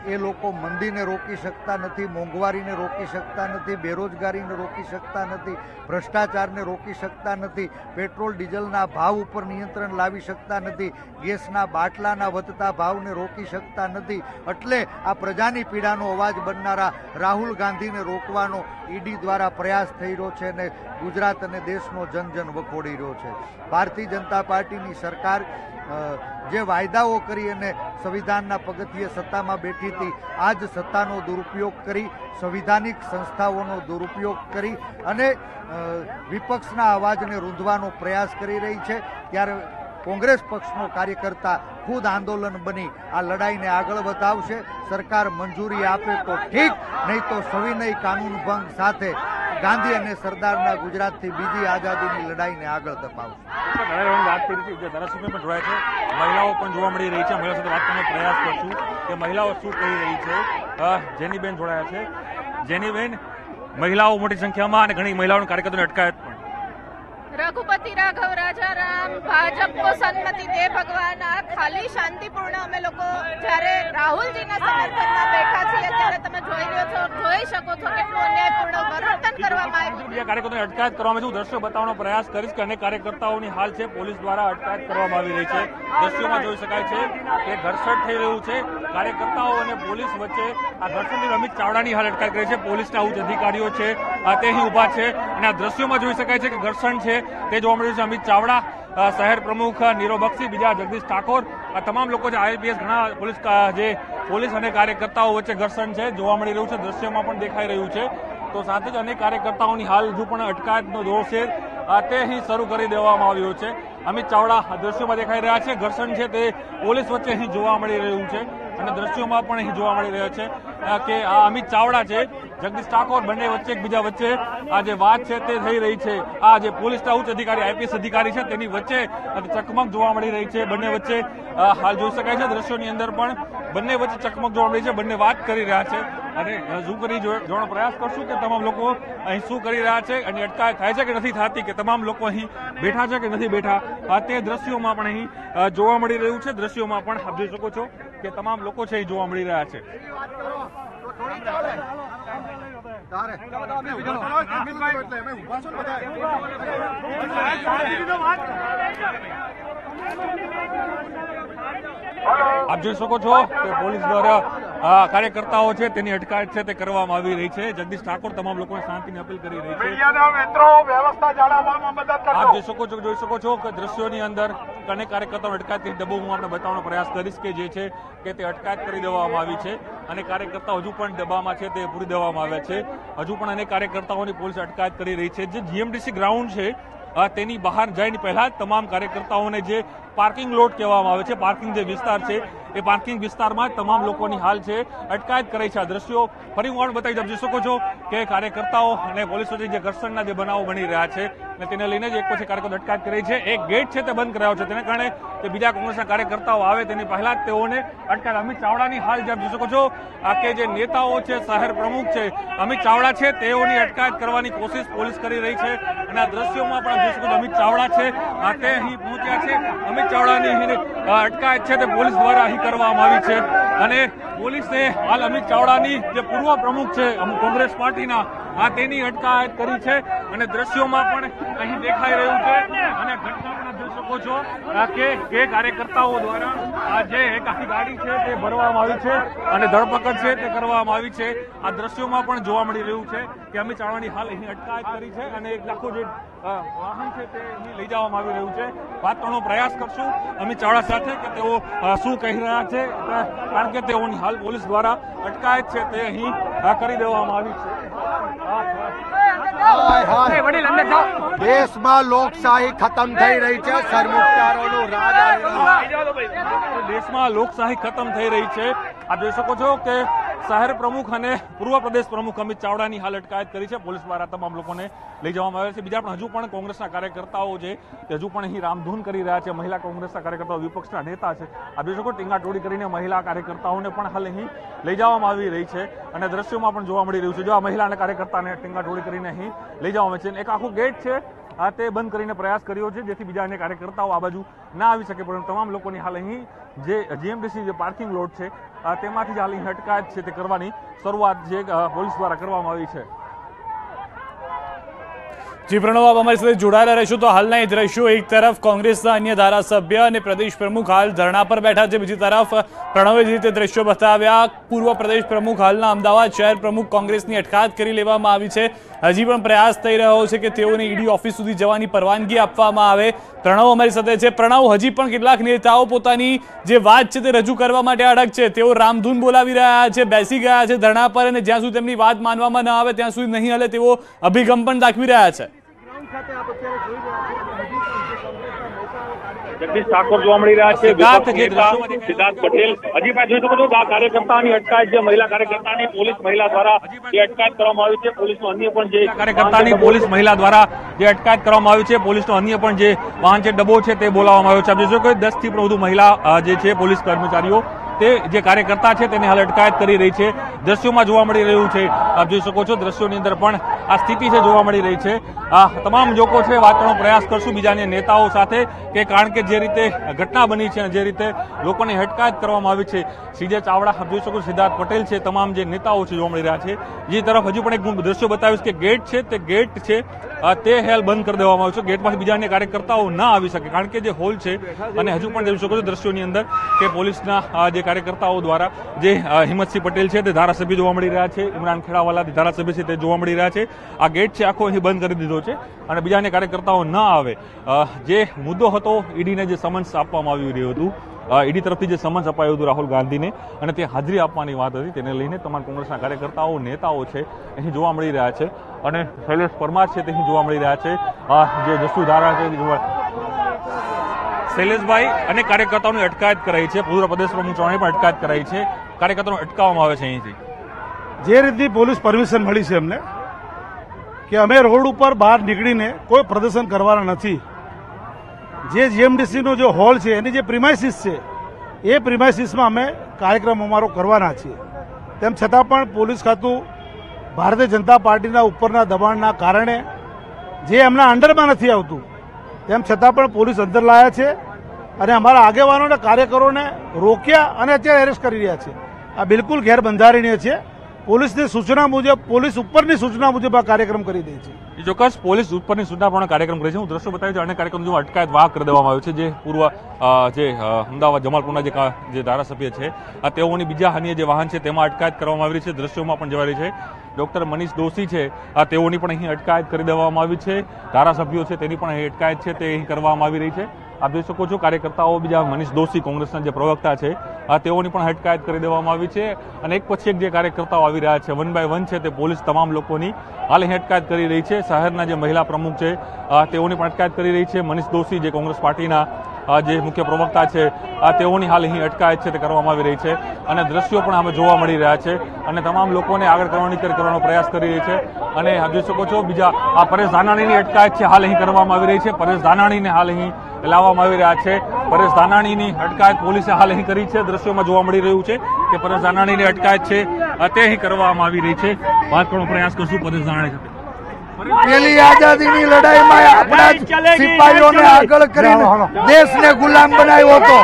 એ લોકો મંદીને રોકી શકતા નથી, મોંઘવારીને રોકી શકતા નથી, બેરોજગારીને રોકી શકતા નથી, ભ્રષ્ટાચારને રોકી શકતા નથી, પેટ્રોલ, ડીઝલના ભાવ ઉપર નિયંત્રણ લાવી શકતા નથી, ગેસના બાટલાના વધતા ભાવને રોકી શકતા નથી. એટલે આ પ્રજાની પીડાનો અવાજ બનનારા રાહુલ ગાંધીને રોકવાનો ઈડી દ્વારા પ્રયાસ થઈ રહ્યો છે અને ગુજરાત અને દેશનો જન જન વખોડી રહ્યો છે. ભારતીય જનતા પાર્ટીની સરકાર જે વાયદાઓ કરી અને સંવિધાનના પગથિયે સત્તામાં બેઠી હતી આ જ સત્તાનો દુરુપયોગ કરી, સંવિધાનિક સંસ્થાઓનો દુરુપયોગ કરી અને વિપક્ષના અવાજને રૂંધવાનો પ્રયાસ કરી રહી છે. ત્યારે કોંગ્રેસ પક્ષનો કાર્યકર્તા ખુદ આંદોલન બની. આ લડાઈને આગળ વધાવશે. સરકાર મંજૂરી આપે તો ઠીક, નહીં તો સવિનય કાનૂન ભંગ સાથે ગાંધી અને સરદારના ગુજરાતથી બીજી આઝાદીની લડાઈને આગળ ધપાવશે. વાત કરી હતી ધારાસભ્ય પણ જોડાય છે. મહિલાઓ પણ જોવા મળી રહી છે. મહિલાઓ સાથે વાત કરવાનો પ્રયાસ કરશું કે મહિલાઓ શું કહી રહી છે. જેની જેનીબેન જોડાયા છે. જેની બેન મહિલાઓ મોટી સંખ્યામાં અને ઘણી મહિલાઓના કાર્યકર્તાઓની અટકાયત પણ. રઘુપતિ રાઘવ, રાજા રામ ભાજપ કો સન્મતિ દે ભગવાન, આ ખાલી શાંતિપૂર્ણ અમે લોકો જ્યારે રાહુલજીના સમર્થનમાં બેઠા છીએ ત્યારે તમે જોઈ રહ્યો છો, જોઈ શકો છો કેટલું અન્યાયપૂર્ણ વર્તન કરવામાં આવ્યું. છે કાર્યકર્તાઓને અટકાયત કરવામાં આવ્યું દ્રશ્યો બતાવવાનો પ્રયાસ કરીશ કે અનેક કાર્યકર્તાઓની હાલ છે, પોલીસ દ્વારા અટકાયત કરવામાં આવી રહી છે. દ્રશ્યોમાં જોઈ શકાય છે કે ઘર્ષણ થઈ રહ્યું છે. કાર્યકર્તાઓ અને પોલીસ વચ્ચે આ ઘર્ષણની અમિત ચાવડાની હાલ અટકાયત કરી છે. પોલીસના ઉચ્ચ અધિકારીઓ છે તે અહીં ઊભા છે અને આ દ્રશ્યોમાં જોઈ શકાય છે કે ઘર્ષણ છે તે જોવા મળ્યું છે અમિત ચાવડા શહેર પ્રમુખ નીરવ બક્ષી, બીજા જગદીશ ઠાકોર, આ તમામ લોકો જે આઈપીએસ ઘણા પોલીસ જે પોલીસ અને કાર્યકર્તાઓ વચ્ચે ઘર્ષણ છે, જોવા મળી રહ્યું છે, દ્રશ્યોમાં પણ દેખાઈ રહ્યું છે. તો સાથે જ અનેક કાર્યકર્તાઓની હાલ હજુ પણ અટકાયતનો દોર છે તે અહીં શરૂ કરી દેવામાં આવ્યો છે. અમિત ચાવડા દ્રશ્યોમાં દેખાઈ રહ્યા છે, ઘર્ષણ છે તે પોલીસ વચ્ચે અહીં જોવા મળી રહ્યું છે અને દ્રશ્યોમાં પણ અહીં જોવા મળી રહ્યા છે. કે આ અમિત ચાવડા છે, જગદીશ ઠાકોર બંને વચ્ચે, એકબીજા વચ્ચે આ જે વાત છે તે થઈ રહી છે. આ જે પોલીસના ઉચ્ચ અધિકારી, આઈપીએસ અધિકારી છે, તેની વચ્ચે ચકમક જોવા મળી રહી છે બંને વચ્ચે. હાલ જોઈ શકાય છે દ્રશ્યોની અંદર પણ બંને વચ્ચે ચકમક જોવા મળી છે, બંને વાત કરી રહ્યા છે. અને ઝૂમ કરી જોવાનો પ્રયાસ કરશું કે તમામ લોકો અહીં શું કરી રહ્યા છે અને અટકાયત થાય છે કે નથી થતી કે તમામ લોકો અહીં બેઠા છે કે નથી બેઠા. તે દ્રશ્યોમાં પણ અહીં જોવા મળી રહ્યું છે. દ્રશ્યોમાં પણ આપ જોઈ શકો છો. કે તમામ લોકો છે એ જોવા મળી રહ્યા છે. આપ જોઈ શકો છો કે પોલીસ દ્વારા કાર્યકર્તાઓ છે તેની અટકાયત છે તે કરવામાં આવી રહી છે. જગદીશ ઠાકોર તમામ લોકોને શાંતિની અપીલ કરી રહી છે. આપ જોઈ શકો છો જોઈ શકો છો કે દ્રશ્યોની અંદર અનેક કાર્યકર્તાઓ અટકાયત કરી ડબ્બો હું આપણે બતાવવાનો પ્રયાસ કરીશ કે જે છે કે તે અટકાયત કરી દેવામાં આવી છે અને કાર્યકર્તાઓ હજુ પણ ડબ્બામાં છે તે પૂરી દેવામાં આવ્યા છે. હજુ પણ અનેક કાર્યકર્તાઓની પોલીસ અટકાયત કરી રહી છે. જે જીએમડીસી ગ્રાઉન્ડ છે તેની બહાર જઈને પહેલા જ તમામ કાર્યકર્તાઓને જે પાર્કિંગ લોટ કહેવામાં આવે છે. પાર્કિંગ જે વિસ્તાર છે, એ પાર્કિંગ વિસ્તારમાં તમામ લોકોની હાલ છે. અટકાયત કરાઈ છે આ દ્રશ્યો. ફરી હું બતાવી દઉં. શકો છો કે કાર્યકર્તાઓ અને પોલીસ વચ્ચે જે ઘર્ષણના જે બનાવો બની રહ્યા છે અને તેને લઈને જ એક પછી કાર્યકર્તા અટકાયત કરી છે. એક ગેટ છે તે બંધ કરાયો છે. તેને કારણે કે બીજા કોંગ્રેસના કાર્યકર્તાઓ આવે તેની પહેલા જ તેઓને અટકાયત. અમિત ચાવડાની હાલ જે જોઈ શકો છો, આ કે જે નેતાઓ છે, શહેર પ્રમુખ છે, અમિત ચાવડા છે, તેઓની અટકાયત કરવાની કોશિશ પોલીસ કરી રહી છે. અને આ દ્રશ્યોમાં પણ જોઈ શકો અમિત ચાવડા છે, આ તે અહીં પહોંચ્યા છે. અમિત ચાવડાની અટકાયત છે તે પોલીસ દ્વારા અહીં કરવામાં આવી છે. અને પોલીસે હાલ અમિત ચાવડાની જે પૂર્વ પ્રમુખ છે કોંગ્રેસ પાર્ટીના, આ તેની અટકાયત કરી છે. અને દ્રશ્યોમાં પણ અહીં દેખાઈ રહ્યું છે. અને ઘટના શકો છો. કે કે કાર્યકર્તાઓ દ્વારા આ જે એક આખી ગાડી છે તે ભરવામાં આવી છે અને ધરપકડ છે તે કરવામાં આવી છે. આ દ્રશ્યોમાં પણ જોવા મળી રહ્યું છે કે અમિત ચાવડાની હાલ અહીં અટકાયત કરી છે અને એક લાખો જે વાહન છે તે અહીં લઈ જવામાં આવી રહ્યું છે. વાત કરવાનો પ્રયાસ કરશું અમિત ચાવડા સાથે કે તેઓ શું કહી રહ્યા છે? કારણ કે તેઓની હાલ પોલીસ દ્વારા અટકાયત છે તે અહીં કરી દેવામાં આવી છે. દેશમાં લોકશાહી ખતમ થઈ રહી છે રાજ. દેશમાં લોકશાહી ખતમ થઈ રહી છે. આપ જોઈ શકો છો કે શહેર પ્રમુખ અને પૂર્વ પ્રદેશ પ્રમુખ અમિત ચાવડાની હાલ અટકાયત કરી છે. પોલીસ દ્વારા તમામ લોકોને લઈ જવામાં આવ્યા છે. બીજા પણ હજુ પણ કોંગ્રેસના કાર્યકર્તાઓ છે તે હજુ પણ અહીં રામધૂન કરી રહ્યા છે. મહિલા કોંગ્રેસના કાર્યકર્તાઓ વિપક્ષના નેતા છે. આપ જોઈ શકો ટીંગા ટોળી કરીને મહિલા કાર્યકર્તાઓને પણ હાલ અહીં લઈ જવામાં આવી રહી છે. અને દ્રશ્યોમાં પણ જોવા મળી રહ્યું છે. જો આ મહિલાના કાર્યકર્તાને ટીંગા ટોળી કરીને અહીં લઈ જવામાં છે. એક આખું ગેટ છે. આ તે બંધ કરીને પ્રયાસ કર્યો છે, જેથી બીજા અન્ય કાર્યકર્તાઓ આ બાજુ ના આવી શકે. પરંતુ તમામ લોકોની હાલ અહીં જે જીએમડીસી જે પાર્કિંગ લોટ છે તેમાંથી જ હાલ અહીં અટકાયત છે તે કરવાની શરૂઆત જે પોલીસ દ્વારા કરવામાં આવી છે. જી, પ્રણવ અમારી સાથે જોડાયેલા રહેશો. તો હાલના એ દ્રશ્યો એક તરફ કોંગ્રેસના અન્ય ધારાસભ્ય અને પ્રદેશ પ્રમુખ હાલ ધરણા પર બેઠા છે. બીજી તરફ પ્રણવે જે રીતે દ્રશ્યો બતાવ્યા. પૂર્વ પ્રદેશ પ્રમુખ હાલના અમદાવાદ શહેર પ્રમુખ કોંગ્રેસની અટકાયત કરી લેવામાં આવી છે. હજી પણ પ્રયાસ થઈ રહ્યો છે કે તેઓને ઈડી ઓફિસ સુધી જવાની પરવાનગી આપવામાં આવે. પ્રણવ અમારી સાથે છે. પ્રણવ, હજી પણ કેટલાક નેતાઓ પોતાની જે વાત છે તે રજૂ કરવા માટે અડગ છે. તેઓ રામધૂન બોલાવી રહ્યા છે, બેસી ગયા છે ધરણા પર અને જ્યાં સુધી તેમની વાત માનવામાં ન આવે, ત્યાં સુધી નહીં હલે તેવો અભિગમ પણ દાખવી રહ્યા છે. જગદીશ ઠાકોર જોવા મળી રહ્યા છે સિદ્ધાર્થ જે પટેલ. હજી પણ જોઈ શકો છો આ કાર્યકર્તાની અટકાયત જે મહિલા કાર્યકર્તાની પોલીસ મહિલા દ્વારા જે અટકાયત કરવામાં આવી છે પોલીસનો અન્ય પણ જે કાર્યકર્તાની પોલીસ મહિલા દ્વારા જે અટકાયત કરવામાં આવી છે પોલીસનો અન્ય પણ જે વાહન છે ડબ્બો છે તે બોલાવવામાં આવ્યો છે. આપ જોશો કે દસથી પણ વધુ મહિલા જે છે પોલીસ કર્મચારીઓ તે જે કાર્યકર્તા છે તેને હાલ અટકાયત કરી રહી છે. દ્રશ્યોમાં જોવા મળી રહ્યું છે, આપ જોઈ શકો છો, દ્રશ્યોની અંદર પણ આ સ્થિતિ છે જોવા મળી રહી છે. આ તમામ લોકો છે વાત કરવાનો પ્રયાસ કરશું બીજાને નેતાઓ સાથે કે કારણ કે જે રીતે ઘટના બની છે અને જે રીતે લોકોને અટકાયત કરવામાં આવી છે. સીજે ચાવડા, આપ જોઈ શકો સિદ્ધાર્થ પટેલ છે, તમામ જે નેતાઓ છે જોવા મળી રહ્યા છે. જે તરફ હજુ પણ એક દ્રશ્યો બતાવીશ કે ગેટ છે, તે ગેટ છે તે હેલ બંધ કરી દેવામાં આવ્યો છે. ગેટમાંથી બીજા અન્ય કાર્યકર્તાઓ ના આવી શકે, કારણ કે જે હોલ છે અને હજુ પણ જોઈ શકો છો દ્રશ્યોની અંદર કે પોલીસના જે કાર્યકર્તાઓ દ્વારા જે હિંમતસિંહ પટેલ છે તે ધારાસભ્ય જોવા મળી રહ્યા છે, ઇમરાન ખેડાવાલા ધારાસભ્ય છે તે જોવા મળી રહ્યા છે. આ ગેટ છે, આખો અહીં બંધ કરી દીધો છે અને બીજાને કાર્યકર્તાઓ ન આવે. જે મુદ્દો હતો, ઈડીને જે સમન્સ આપવામાં આવી રહ્યું હતું ઈડી તરફથી જે સમન્સ અપાયું હતું રાહુલ ગાંધીને અને તે હાજરી આપવાની વાત હતી, તેને લઈને તમામ કોંગ્રેસના કાર્યકર્તાઓ, નેતાઓ છે, અહીં જોવા મળી રહ્યા છે. અને શૈલેષ પરમાર છે તે અહીં જોવા મળી રહ્યા છે. જે જસુ ધારા છે શૈલેષભાઈ અને કાર્યકર્તાઓની અટકાયત કરાઈ છે. પૂર્વ પ્રદેશ પ્રમુખ ચૌહાણે પણ અટકાયત કરાઈ છે. કાર્યકર્તાઓને અટકાવવામાં આવે છે અહીંથી. જે રીતની પોલીસ પરમિશન મળી છે અમને કે અમે રોડ ઉપર બહાર નીકળીને કોઈ પ્રદર્શન કરવાના નથી. જે જીએમડીસીનો જે હોલ છે, એની જે પ્રિમાઇસીસ છે, એ પ્રિમાઇસીસમાં અમે કાર્યક્રમ અમારો કરવાના છીએ. તેમ છતાં પણ પોલીસ ખાતું ભારતીય જનતા પાર્ટીના ઉપરના દબાણના કારણે જે એમના અંડરમાં નથી આવતું, તેમ છતાં પણ પોલીસ અંદર લાયા છે. અને અમારા આગેવાનોને કાર્યકરોને રોક્યા અને અત્યારે એરેસ્ટ કરી રહ્યા છે. આ બિલકુલ ગેરબંધારણીય છે. પોલીસની સૂચના મુજબ, પોલીસ ઉપરની સૂચના મુજબ આ કાર્યક્રમ કરી દે છે. ચોક્કસ પોલીસ ઉપરની સૂચના પણ કાર્યક્રમ કરે છે. હું દ્રશ્યો બતાવી છું અને કાર્યક્રમ જો અટકાયત વાહ કરી દેવામાં આવ્યો છે, જે પૂર્વ જે અમદાવાદ જમાલપુરના જે ધારાસભ્ય છે, આ તેઓની બીજા અન્ય જે વાહન છે તેમાં અટકાયત કરવામાં આવી રહી છે. દ્રશ્યોમાં પણ જવા રહી છે. ડોક્ટર મનીષ દોશી છે. આ તેઓની પણ અહીં અટકાયત કરી દેવામાં આવી છે. ધારાસભ્યો છે, તેની પણ અહીં અટકાયત છે, તે અહીં કરવામાં આવી રહી છે. આપ જોઈ શકો છો કાર્યકર્તાઓ બીજા મનીષ દોશી કોંગ્રેસના જે પ્રવક્તા છે તેઓની પણ અટકાયત કરી દેવામાં આવી છે. અને એક પછી એક જે કાર્યકર્તાઓ આવી રહ્યા છે, વન બાય વન છે તે પોલીસ તમામ લોકોની હાલ હટકાયત કરી રહી છે. શહેરના જે મહિલા પ્રમુખ છે તેઓની પણ અટકાયત કરી રહી છે. મનીષ દોશી જે કોંગ્રેસ પાર્ટીના જે મુખ્ય પ્રવક્તા છે, આ તેઓની હાલ અહીં અટકાયત છે, તે કરવામાં આવી રહી છે. અને દ્રશ્યો પણ અમે જોવા મળી રહ્યા છે. અને તમામ લોકોને આગળ કરવાની કરવાનો પ્રયાસ કરી રહી છે. અને જોઈ શકો છો, બીજા આ પરેશ ધાનાણીની અટકાયત છે, હાલ અહીં કરવામાં આવી રહી છે. પરેશ ધાનાણીને હાલ અહીં લાવવામાં આવી રહ્યા છે. પરેશ ધાનાણીની અટકાયત પોલીસે હાલ અહીં કરી છે. દ્રશ્યોમાં જોવા મળી રહ્યું છે કે પરેશ ધાનાણીની અટકાયત છે તે અહીં કરવામાં આવી રહી છે. વાત કરવાનો પ્રયાસ કરશું, પરેશ ધાનાણી પેલી આઝાદીની લડાઈમાં આપણા જ સિપાહીઓને આગળ કરીને દેશને ગુલામ બનાવ્યો હતો.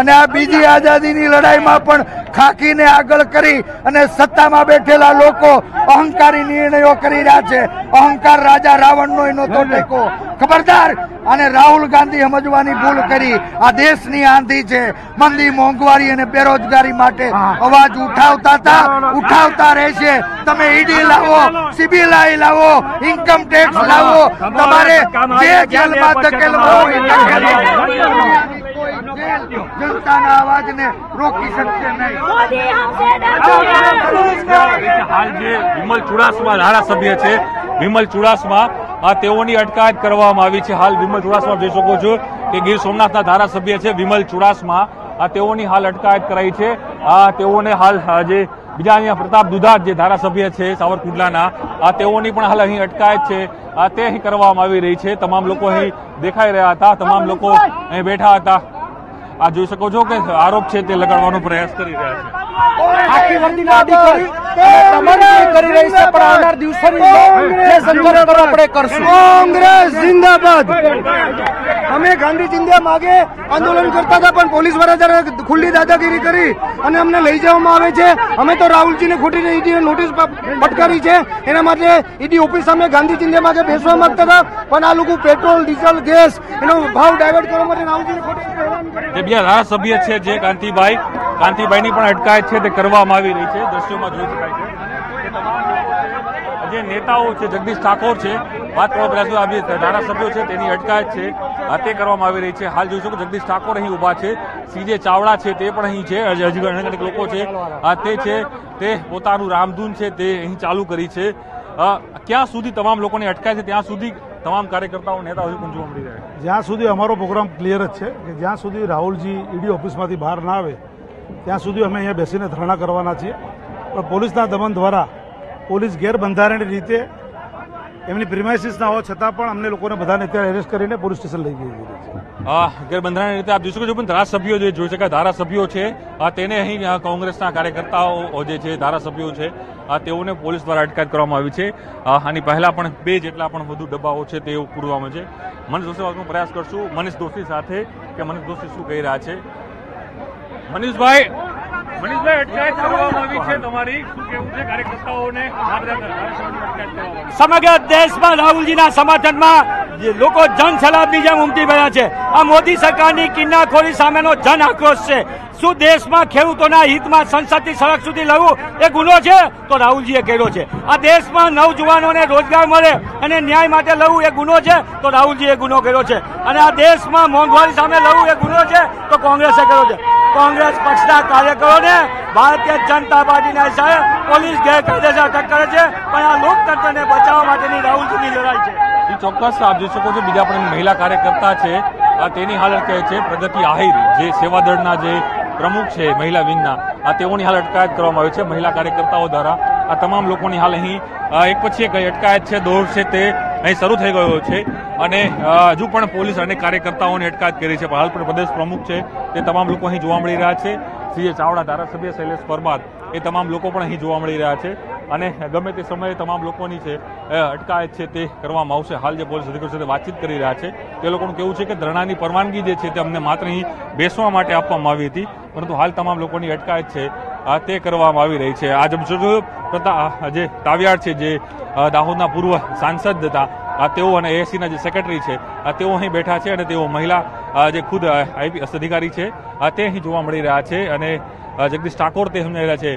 અને આ બીજી આઝાદીની લડાઈમાં પણ ખાખીને આગળ કરી અને સત્તામાં બેઠેલા લોકો અહંકારી નિર્ણયો કરી રહ્યા છે. અહંકાર રાજા રાવણનો તો ટેકો. ખબરદાર અને રાહુલ ગાંધી સમજવાની ભૂલ કરી. આ દેશની આંધી છે. મંદી મોંઘવારી અને બેરોજગારી માટે અવાજ ઉઠાવતા હતા ઉઠાવતા રહેશે. તમે ઈડી લાવો સીબીઆઈ લાવો ઇન્કમ ટેક્સ લાવો. તમારે જે જેલમાં ધકેલવો. જનતાના અવાજને રોકી શકશે નહીં. હાલ જે વિમલ ચુડાસમા ધારાસભ્ય છે વિમલ ચુડાસમા આ તેઓની અટકાયત કરવામાં આવી છે. હાલ વિમલ ચુડાસમા જોઈ શકો છો કે ગીર સોમનાથના ધારાસભ્ય છે વિમલ ચુડાસમા. આ તેઓની હાલ અટકાયત કરાઈ છે. આ તેઓને હાલ જે બીજા અહીંયા પ્રતાપ દુધાર જે ધારાસભ્ય છે સાવરકુંડલાના, આ તેઓની પણ હાલ અહીં અટકાયત છે. આ તે અહીં કરવામાં આવી રહી છે. તમામ લોકો અહીં દેખાઈ રહ્યા હતા. તમામ લોકો અહીં બેઠા હતા. આ જોઈ શકો છો કે આરોપ છે તે લગાડવાનો પ્રયાસ કરી રહ્યા છે. કરી અને તમારી કરી રહી છે પણ આવનાર દિવસોની સંઘર્ષ આપણે કરશું. કોંગ્રેસ જિંદાબાદ. અમે ગાંધી ચિંધ્યા માગે આંદોલન કરતા હતા પણ પોલીસવાળા જયારે ખુલ્લી દાદાગીરી કરી અને અમને લઈ જવામાં આવે છે અમે તો રાહુલજીને ખોટી ઈડીને નોટિસ પટકારી ફટકારી છે. એના માટે ઈડી ઓફિસ સામે ગાંધી ચિંધ્યા માગે બેસવા માંગતા હતા પણ આ લોકો પેટ્રોલ ડીઝલ ગેસ એનો ભાવ ડાયવર્ટ કરવા માટે રાહુલજીને ખોટી રીતે જે ધારાસભ્ય છે જે કાંતિભાઈ કાંતિભાઈની પણ અટકાયત છે તે કરવામાં આવી રહી છે. દ્રશ્યોમાં જોઈ શકાય છે. જે નેતાઓ છે, જગદીશ ઠાકોર છે, વાત કરવા પ્રયાસ આ જે ધારાસભ્યો છે, તેની અટકાયત છે તે કરવામાં આવી રહી છે. હાલ જોઈશું કે જગદીશ ઠાકોર અહીં ઊભા છે. સીજે ચાવડા છે, તે પણ અહીં છે. હજી ઘણા લોકો છે. તે છે, તે પોતાનું રામધૂન છે, તે અહીં ચાલુ કરી છે. ક્યાં સુધી તમામ લોકોને અટકાય છે, ત્યાં સુધી તમામ કાર્યકર્તાઓ, નેતાઓ ગુંજવા મળી રહ્યા જ્યાં સુધી અમારો પ્રોગ્રામ ક્લિયર જ છે, કે જ્યાં સુધી રાહુલજી ઈડી ઓફિસમાંથી બહાર ના આવે, ત્યાં સુધી અમે અહીંયા બેસીને ધરણા કરવાના છીએ. પણ પોલીસના દમન દ્વારા પોલીસ ગેરબંધારણીય રીતે એમની પ્રિમાઇસીસ ના હોવા છતાં પણ અમને લોકોને બધાને અત્યારે એરેસ્ટ કરીને પોલીસ સ્ટેશન લઈ ગઈ છે. આ ગેરબંધારણીય રીતે આપ જોઈ શકો છો, પણ ધારાસભ્યો જે જોઈ શકાય, ધારાસભ્યો છે. તેને અહીં કોંગ્રેસના કાર્યકર્તાઓ જે છે, ધારાસભ્યો છે તેઓને પોલીસ દ્વારા અટકાયત કરવામાં આવી છે. આની પહેલા પણ બે જેટલા પણ વધુ ડબ્બાઓ છે તેઓ પૂરવામાં છે. મનીષ દોશી વાતનો પ્રયાસ કરશું. મનીષ દોશી સાથે કે મનીષ દોશી શું કહી રહ્યા છે? મનીષભાઈ! સમગ્ર દેશમાં રાહુલજીના સમર્થનમાં લોકો જન સલાબની જેમ ઉમટી પડ્યા છે. આ મોદી સરકારની કિન્નાખોરી સામેનો જન આક્રોશ છે. શું દેશમાં ખેડૂતોના હિતમાં સંસદથી સડક સુધી લડવું એ ગુનો છે? તો રાહુલજીએ કર્યો છે. આ દેશમાં નવજુવાનોને રોજગાર મળે અને ન્યાય માટે લડવું એ ગુનો છે? તો રાહુલજીએ ગુનો કર્યો છે. અને આ દેશમાં મોંઘવારી સામે લડવું એ ગુનો છે? તો કોંગ્રેસે કર્યો છે. કોંગ્રેસ પક્ષના કાર્યકરોને ભારતીય જનતા પાર્ટીના હિસાબે પોલીસ ગેરકાયદેસર અટક કરે છે, પણ આ લોકતંત્રને બચાવવા માટેની રાહુલજીની લડાઈ છે. એ ચોક્કસ આપ જોઈ શકો છો, બીજા પણ મહિલા કાર્યકર્તા છે. તેની હાલત કહે છે, પ્રગતિ આહિર, જે સેવાદળના જે પ્રમુખ છે, મહિલા વિંગના, આ તેઓની હાલ અટકાયત કરવામાં આવી છે, મહિલા કાર્યકર્તાઓ દ્વારા. આ તમામ લોકોની હાલ અહીં એક પછી એક અટકાયત છે દોર છે તે અહીં શરૂ થઈ ગયો છે અને હજુ પણ પોલીસ અનેક કાર્યકર્તાઓને અટકાયત કરી છે. હાલ પણ પ્રદેશ પ્રમુખ છે. તે તમામ લોકો અહીં જોવા મળી રહ્યા છે. સીએ ચાવડા ધારાસભ્ય શૈલેષ પરમાર એ તમામ લોકો પણ અહીં જોવા મળી રહ્યા છે. અને ગમે તે સમયે તમામ લોકોની છે અટકાયત છે તે કરવામાં આવશે. હાલ જે પોલીસ અધિકારીઓ સાથે વાતચીત કરી રહ્યા છે, તે લોકોનું કેવું છે કે ધરણાની પરવાનગી જે છે તે અમને માત્ર અહીં બેસવા માટે આપવામાં આવી હતી. પરંતુ હાલ તમામ લોકોની અટકાયત છે. તે કરવામાં આવી રહી છે. આજ પ્રતા જે તાવિયાડ છે, જે દાહોદના પૂર્વ સાંસદ હતા તેઓ અને એએસસીના જે સેક્રેટરી છે તેઓ અહીં બેઠા છે અને તેઓ મહિલા જે ખુદ આઈપીએસ અધિકારી છે તે અહીં જોવા મળી રહ્યા છે અને જગદીશ ઠાકોર તે સમજાઈ રહ્યા છે.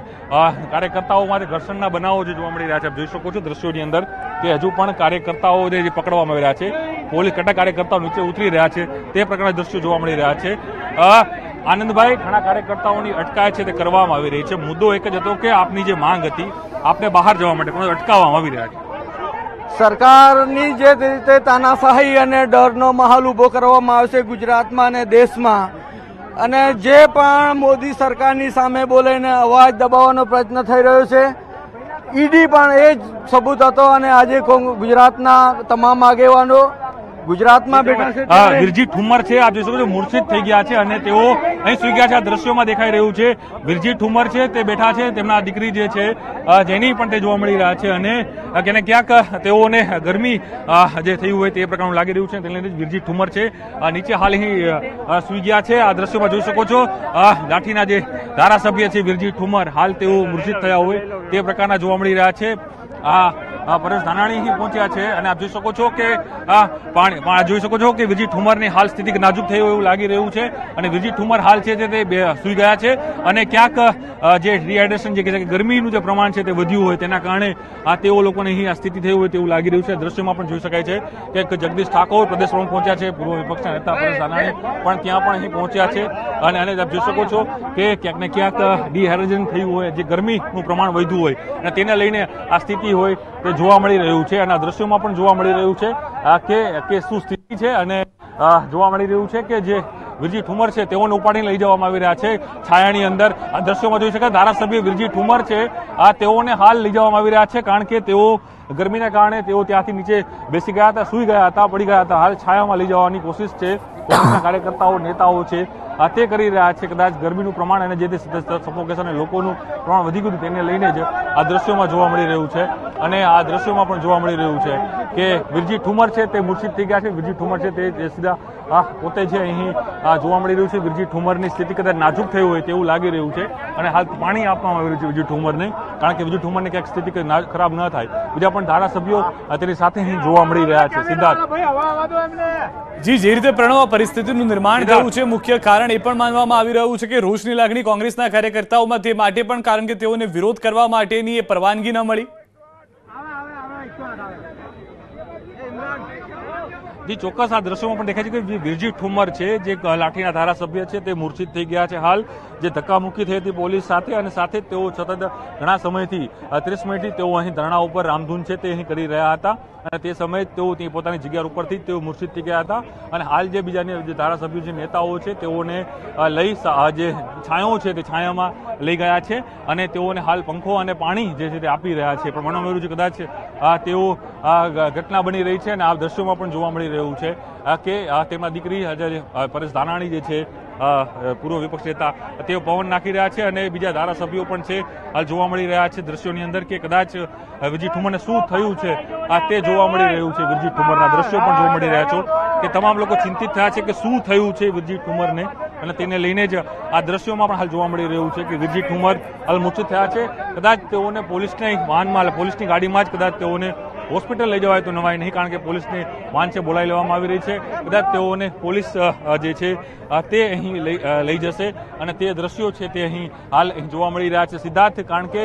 કાર્યકર્તાઓ માટે ઘર્ષણના બનાવો જે જોવા મળી રહ્યા છે જોઈ શકો છો દ્રશ્યોની અંદર કે હજુ પણ કાર્યકર્તાઓ જે પકડવામાં આવી રહ્યા છે. પોલીસ કેટલા કાર્યકર્તાઓ નીચે ઉતરી રહ્યા છે. તે પ્રકારના દ્રશ્યો જોવા મળી રહ્યા છે. આનંદભાઈ, ઘણા કાર્યકર્તાઓની અટકાયત છે તે કરવામાં આવી રહી છે. મુદ્દો એક જ હતો કે આપની જે માંગ હતી, આપને બહાર જવા માટે પણ અટકાવવામાં આવી રહ્યા છે. સરકારની જે રીતે તાનાશાહી અને ડરનો માહોલ ઊભો કરવામાં આવશે ગુજરાતમાં અને દેશમાં, અને જે પણ મોદી સરકારની સામે બોલીને અવાજ દબાવવાનો પ્રયત્ન થઈ રહ્યો છે, ઈડી પણ એ જ સબૂત હતો અને આજે ગુજરાતના તમામ આગેવાનો ગુજરાતમાં બેઠા છે વિરજી ઠુમર છે. આપ જોઈ શકો છો મૂર્છિત થઈ ગયા છે અને તેઓ અહીં સુઈ ગયા છે. આ દ્રશ્યોમાં દેખાઈ રહ્યું છે. વિરજી ઠુમર છે તે બેઠા છે. તેમના દીકરી જે છે જેની પણ તે જોવા મળી રહ્યા છે અને અ, ક્યાંક તેઓને ગરમી જે થયું હોય તે પ્રકારનું લાગી રહ્યું છે. તેને લઈને વિરજી ઠુમર છે. નીચે હાલ અહીં સુઈ ગયા છે. આ દ્રશ્યોમાં જોઈ શકો છો લાઠીના જે ધારાસભ્ય છે વિરજી ઠુમર હાલ તેઓ મૂર્છિત થયા હોય તે પ્રકારના જોવા મળી રહ્યા છે. આ પરેશ ધાનાણી અહીં પહોંચ્યા છે અને આપ જોઈ શકો છો કે પાણી જોઈ શકો છો કે વિરજી ઠુમરની હાલ સ્થિતિ નાજુક થઈ એવું લાગી રહ્યું છે અને વિરજી ઠુમર હાલ છે તે સુઈ ગયા છે અને ક્યાંક જે ડિહાઇડ્રેશન જે ગરમીનું જે પ્રમાણ છે તે વધ્યું હોય તેના કારણે આ તેઓ લોકોને અહીં આ સ્થિતિ થઈ હોય તેવું લાગી રહ્યું છે. દ્રશ્યમાં પણ જોઈ શકાય છે કે જગદીશ ઠાકોર પ્રદેશ પ્રમુખ પહોંચ્યા છે, પૂર્વ વિપક્ષના નેતા પરેશ ધાનાણી પણ ત્યાં પણ અહીં પહોંચ્યા છે અને અને આપ જોઈ શકો છો કે ક્યાંક ને ક્યાંક ડિહાઇડ્રેશન થયું હોય, જે ગરમીનું પ્રમાણ વધ્યું હોય અને તેને લઈને આ સ્થિતિ હોય તે જોવા મળી રહ્યું છે અને આ દ્રશ્યોમાં પણ જોવા મળી રહ્યું છે કે કે શું સ્થિતિ છે અને જોવા મળી રહ્યું છે કે જે વિરજી ઠુમર છે તેઓને ઉપાડીને લઈ જવામાં આવી રહ્યા છે. છાયાની અંદર આ દ્રશ્યોમાં જોઈ શકાય ધારાસભ્ય વિરજી ઠુમર છે. આ તેઓને હાલ લઈ જવામાં આવી રહ્યા છે કારણ કે તેઓ ગરમીના કારણે તેઓ ત્યાંથી નીચે બેસી ગયા હતા, સુઈ ગયા હતા, પડી ગયા હતા. હાલ છાયામાં લઈ જવાની કોશિશ છે. કોંગ્રેસના કાર્યકર્તાઓ, નેતાઓ છે તે કરી રહ્યા છે, કદાચ ગરમીનું પ્રમાણ અને જે તે સફોકેશન અને લોકોનું પ્રમાણ વધી ગયું તેને લઈને જ આ દ્રશ્યોમાં જોવા મળી રહ્યું છે. અને આ દ્રશ્યોમાં પણ જોવા મળી રહ્યું છે કે વિરજી ઠુમર છે તે મૂર્છિત થઈ ગયા છે. વિરજી ઠુમર છે તે સીધા આ પોતે જે અહીં જોવા મળી રહ્યું છે વિરજી ઠુમરની સ્થિતિ કદાચ નાજુક થઈ હોય તેવું લાગી રહ્યું છે. અને હાલ પાણી આપવામાં આવી રહ્યું છે વિરજી ઠુમરને કારણ કે વિરજી ઠુમરને ક્યાંક સ્થિતિ ખરાબ ન થાય. બીજા પણ ધારાસભ્યો તેની સાથે અહીં જોવા મળી રહ્યા છે સિદ્ધાર્થ. જી જે રીતે પ્રણવ પરિસ્થિતિનું નિર્માણ થયું છે મુખ્ય કારણ એ પણ માનવામાં આવી રહ્યું છે કે રોષની લાગણી કોંગ્રેસના કાર્યકર્તાઓમાં તે માટે પણ કારણ કે તેઓને વિરોધ કરવા માટેની એ પરવાનગી ન મળી. જે, ચોક્કસ આ દ્રશ્યોમાં પણ દેખાય છે કે વિરજી ઠુમર છે, જે લાઠીના ધારાસભ્ય છે, તે મૂર્છિત થઈ ગયા છે હાલ. જે ધક્કામુક્કી થઈ હતી પોલીસ સાથે અને સાથે તેઓ સતત ઘણા સમયથી ત્રીસ મિનિટથી તેઓ અહીં ધરણા ઉપર રામધૂન છે, તે અહીં કરી રહ્યા હતા. અને તે સમયે તેઓ ત્યાં પોતાની જગ્યા ઉપરથી જ તેઓ મૂર્છિત થઈ ગયા હતા. અને હાલ જે બીજાની જે ધારાસભ્યો જે નેતાઓ છે, તેઓને લઈ જે છાંયો છે તે છાયામાં લઈ ગયા છે અને તેઓને હાલ પંખો અને પાણી જે છે તે આપી રહ્યા છે. પણ મને મળ્યું છે કદાચ તેઓ ઘટના બની રહી છે અને આ દ્રશ્યોમાં પણ જોવા મળી રહ્યું છે કે તેમાં દીકરી પરેશ ધાનાણી જે છે પૂર્વ વિપક્ષ નેતા તેઓ પવન નાખી રહ્યા છે અને બીજા ધારાસભ્યો પણ છે. હાલ જોવા મળી રહ્યા છે દ્રશ્યોની અંદર કે કદાચ વિરજી ઠુમરને શું થયું છે? આ તે જોવા મળી રહ્યું છે વિરજી ઠુમરના દ્રશ્યો પણ જોવા મળી રહ્યા છો કે તમામ લોકો ચિંતિત થયા છે કે શું થયું છે વિરજી ઠુમરને? અને તેને લઈને જ આ દ્રશ્યોમાં પણ હાલ જોવા મળી રહ્યું છે કે વિરજી ઠુમર હાલ મૂર્છિત થયા છે. કદાચ તેઓને પોલીસની વાહનમાં પોલીસની ગાડીમાં જ કદાચ તેઓને હોસ્પિટલ લઈ જવાય તો નવાય નહીં, કારણ કે પોલીસની વાન છે, બોલાવી લેવામાં આવી રહી છે. કદાચ તેઓને પોલીસ જે છે તે અહીં લઈ જશે અને તે દ્રશ્યો છે તે અહીં હાલ અહીં જોવા મળી રહ્યા છે. સિદ્ધાર્થ, કારણ કે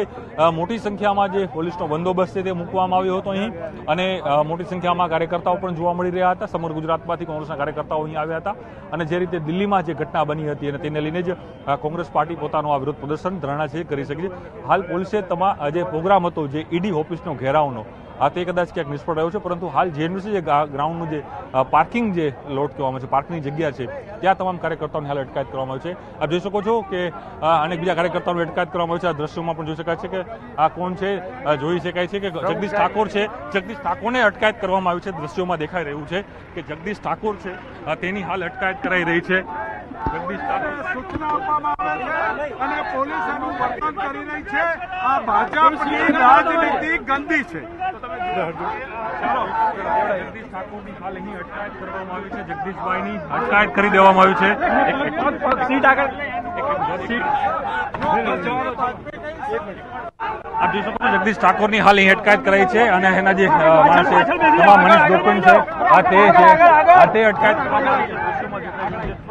મોટી સંખ્યામાં જે પોલીસનો બંદોબસ્ત છે તે મૂકવામાં આવ્યો હતો અહીં અને મોટી સંખ્યામાં કાર્યકર્તાઓ પણ જોવા મળી રહ્યા હતા. સમગ્ર ગુજરાતમાંથી કોંગ્રેસના કાર્યકર્તાઓ અહીં આવ્યા હતા અને જે રીતે દિલ્હીમાં જે ઘટના બની હતી અને તેને લઈને જ કોંગ્રેસ પાર્ટી પોતાનું આ વિરોધ પ્રદર્શન ધરણા છે કરી શકે છે. હાલ પોલીસે તમા જે પ્રોગ્રામ હતો, જે ઈડી ઓફિસનો ઘેરાવનો આ તે કદાચ ક્યાંક નિષ્ફળ રહ્યો છે પરંતુ હાલ જેએનયુસી જે ગ્રાઉન્ડનું જે પાર્કિંગ જે લોટ કહેવામાં આવે છે પાર્કિંગની જગ્યા છે ત્યાં તમામ કાર્યકર્તાઓની હાલ અટકાયત કરવામાં આવી છે. આપ જોઈ શકો છો કે અનેક બીજા કાર્યકર્તાઓને અટકાયત કરવામાં આવી છે. આ દ્રશ્યોમાં પણ જોઈ શકાય છે કે આ કોણ છે? જોઈ શકાય છે કે જગદીશ ઠાકોર છે. જગદીશ ઠાકોરને અટકાયત કરવામાં આવી છે. દ્રશ્યોમાં દેખાઈ રહ્યું છે કે જગદીશ ઠાકોર છે. તેની હાલ અટકાયત કરાઈ રહી છે. સૂચના આપવામાં આવે છે અને પોલીસ એનું વર્તન કરી રહી છે. આ ભાજપની રાજનીતિ ગંદી છે. જગદીશ ઠાકોરની હાલ અહીં અટકાયત કરવામાં આવી છે. જગદીશભાઈની અટકાયત કરી દેવામાં આવી છે. સીટ આગળ. આપ જોઈ શકો જગદીશ ઠાકોરની હાલ અહીં અટકાયત કરાઈ છે અને એના જે માણસ છે તમામ મનીષ ગોકુલ છે આ તે છે આ તે અટકાયત.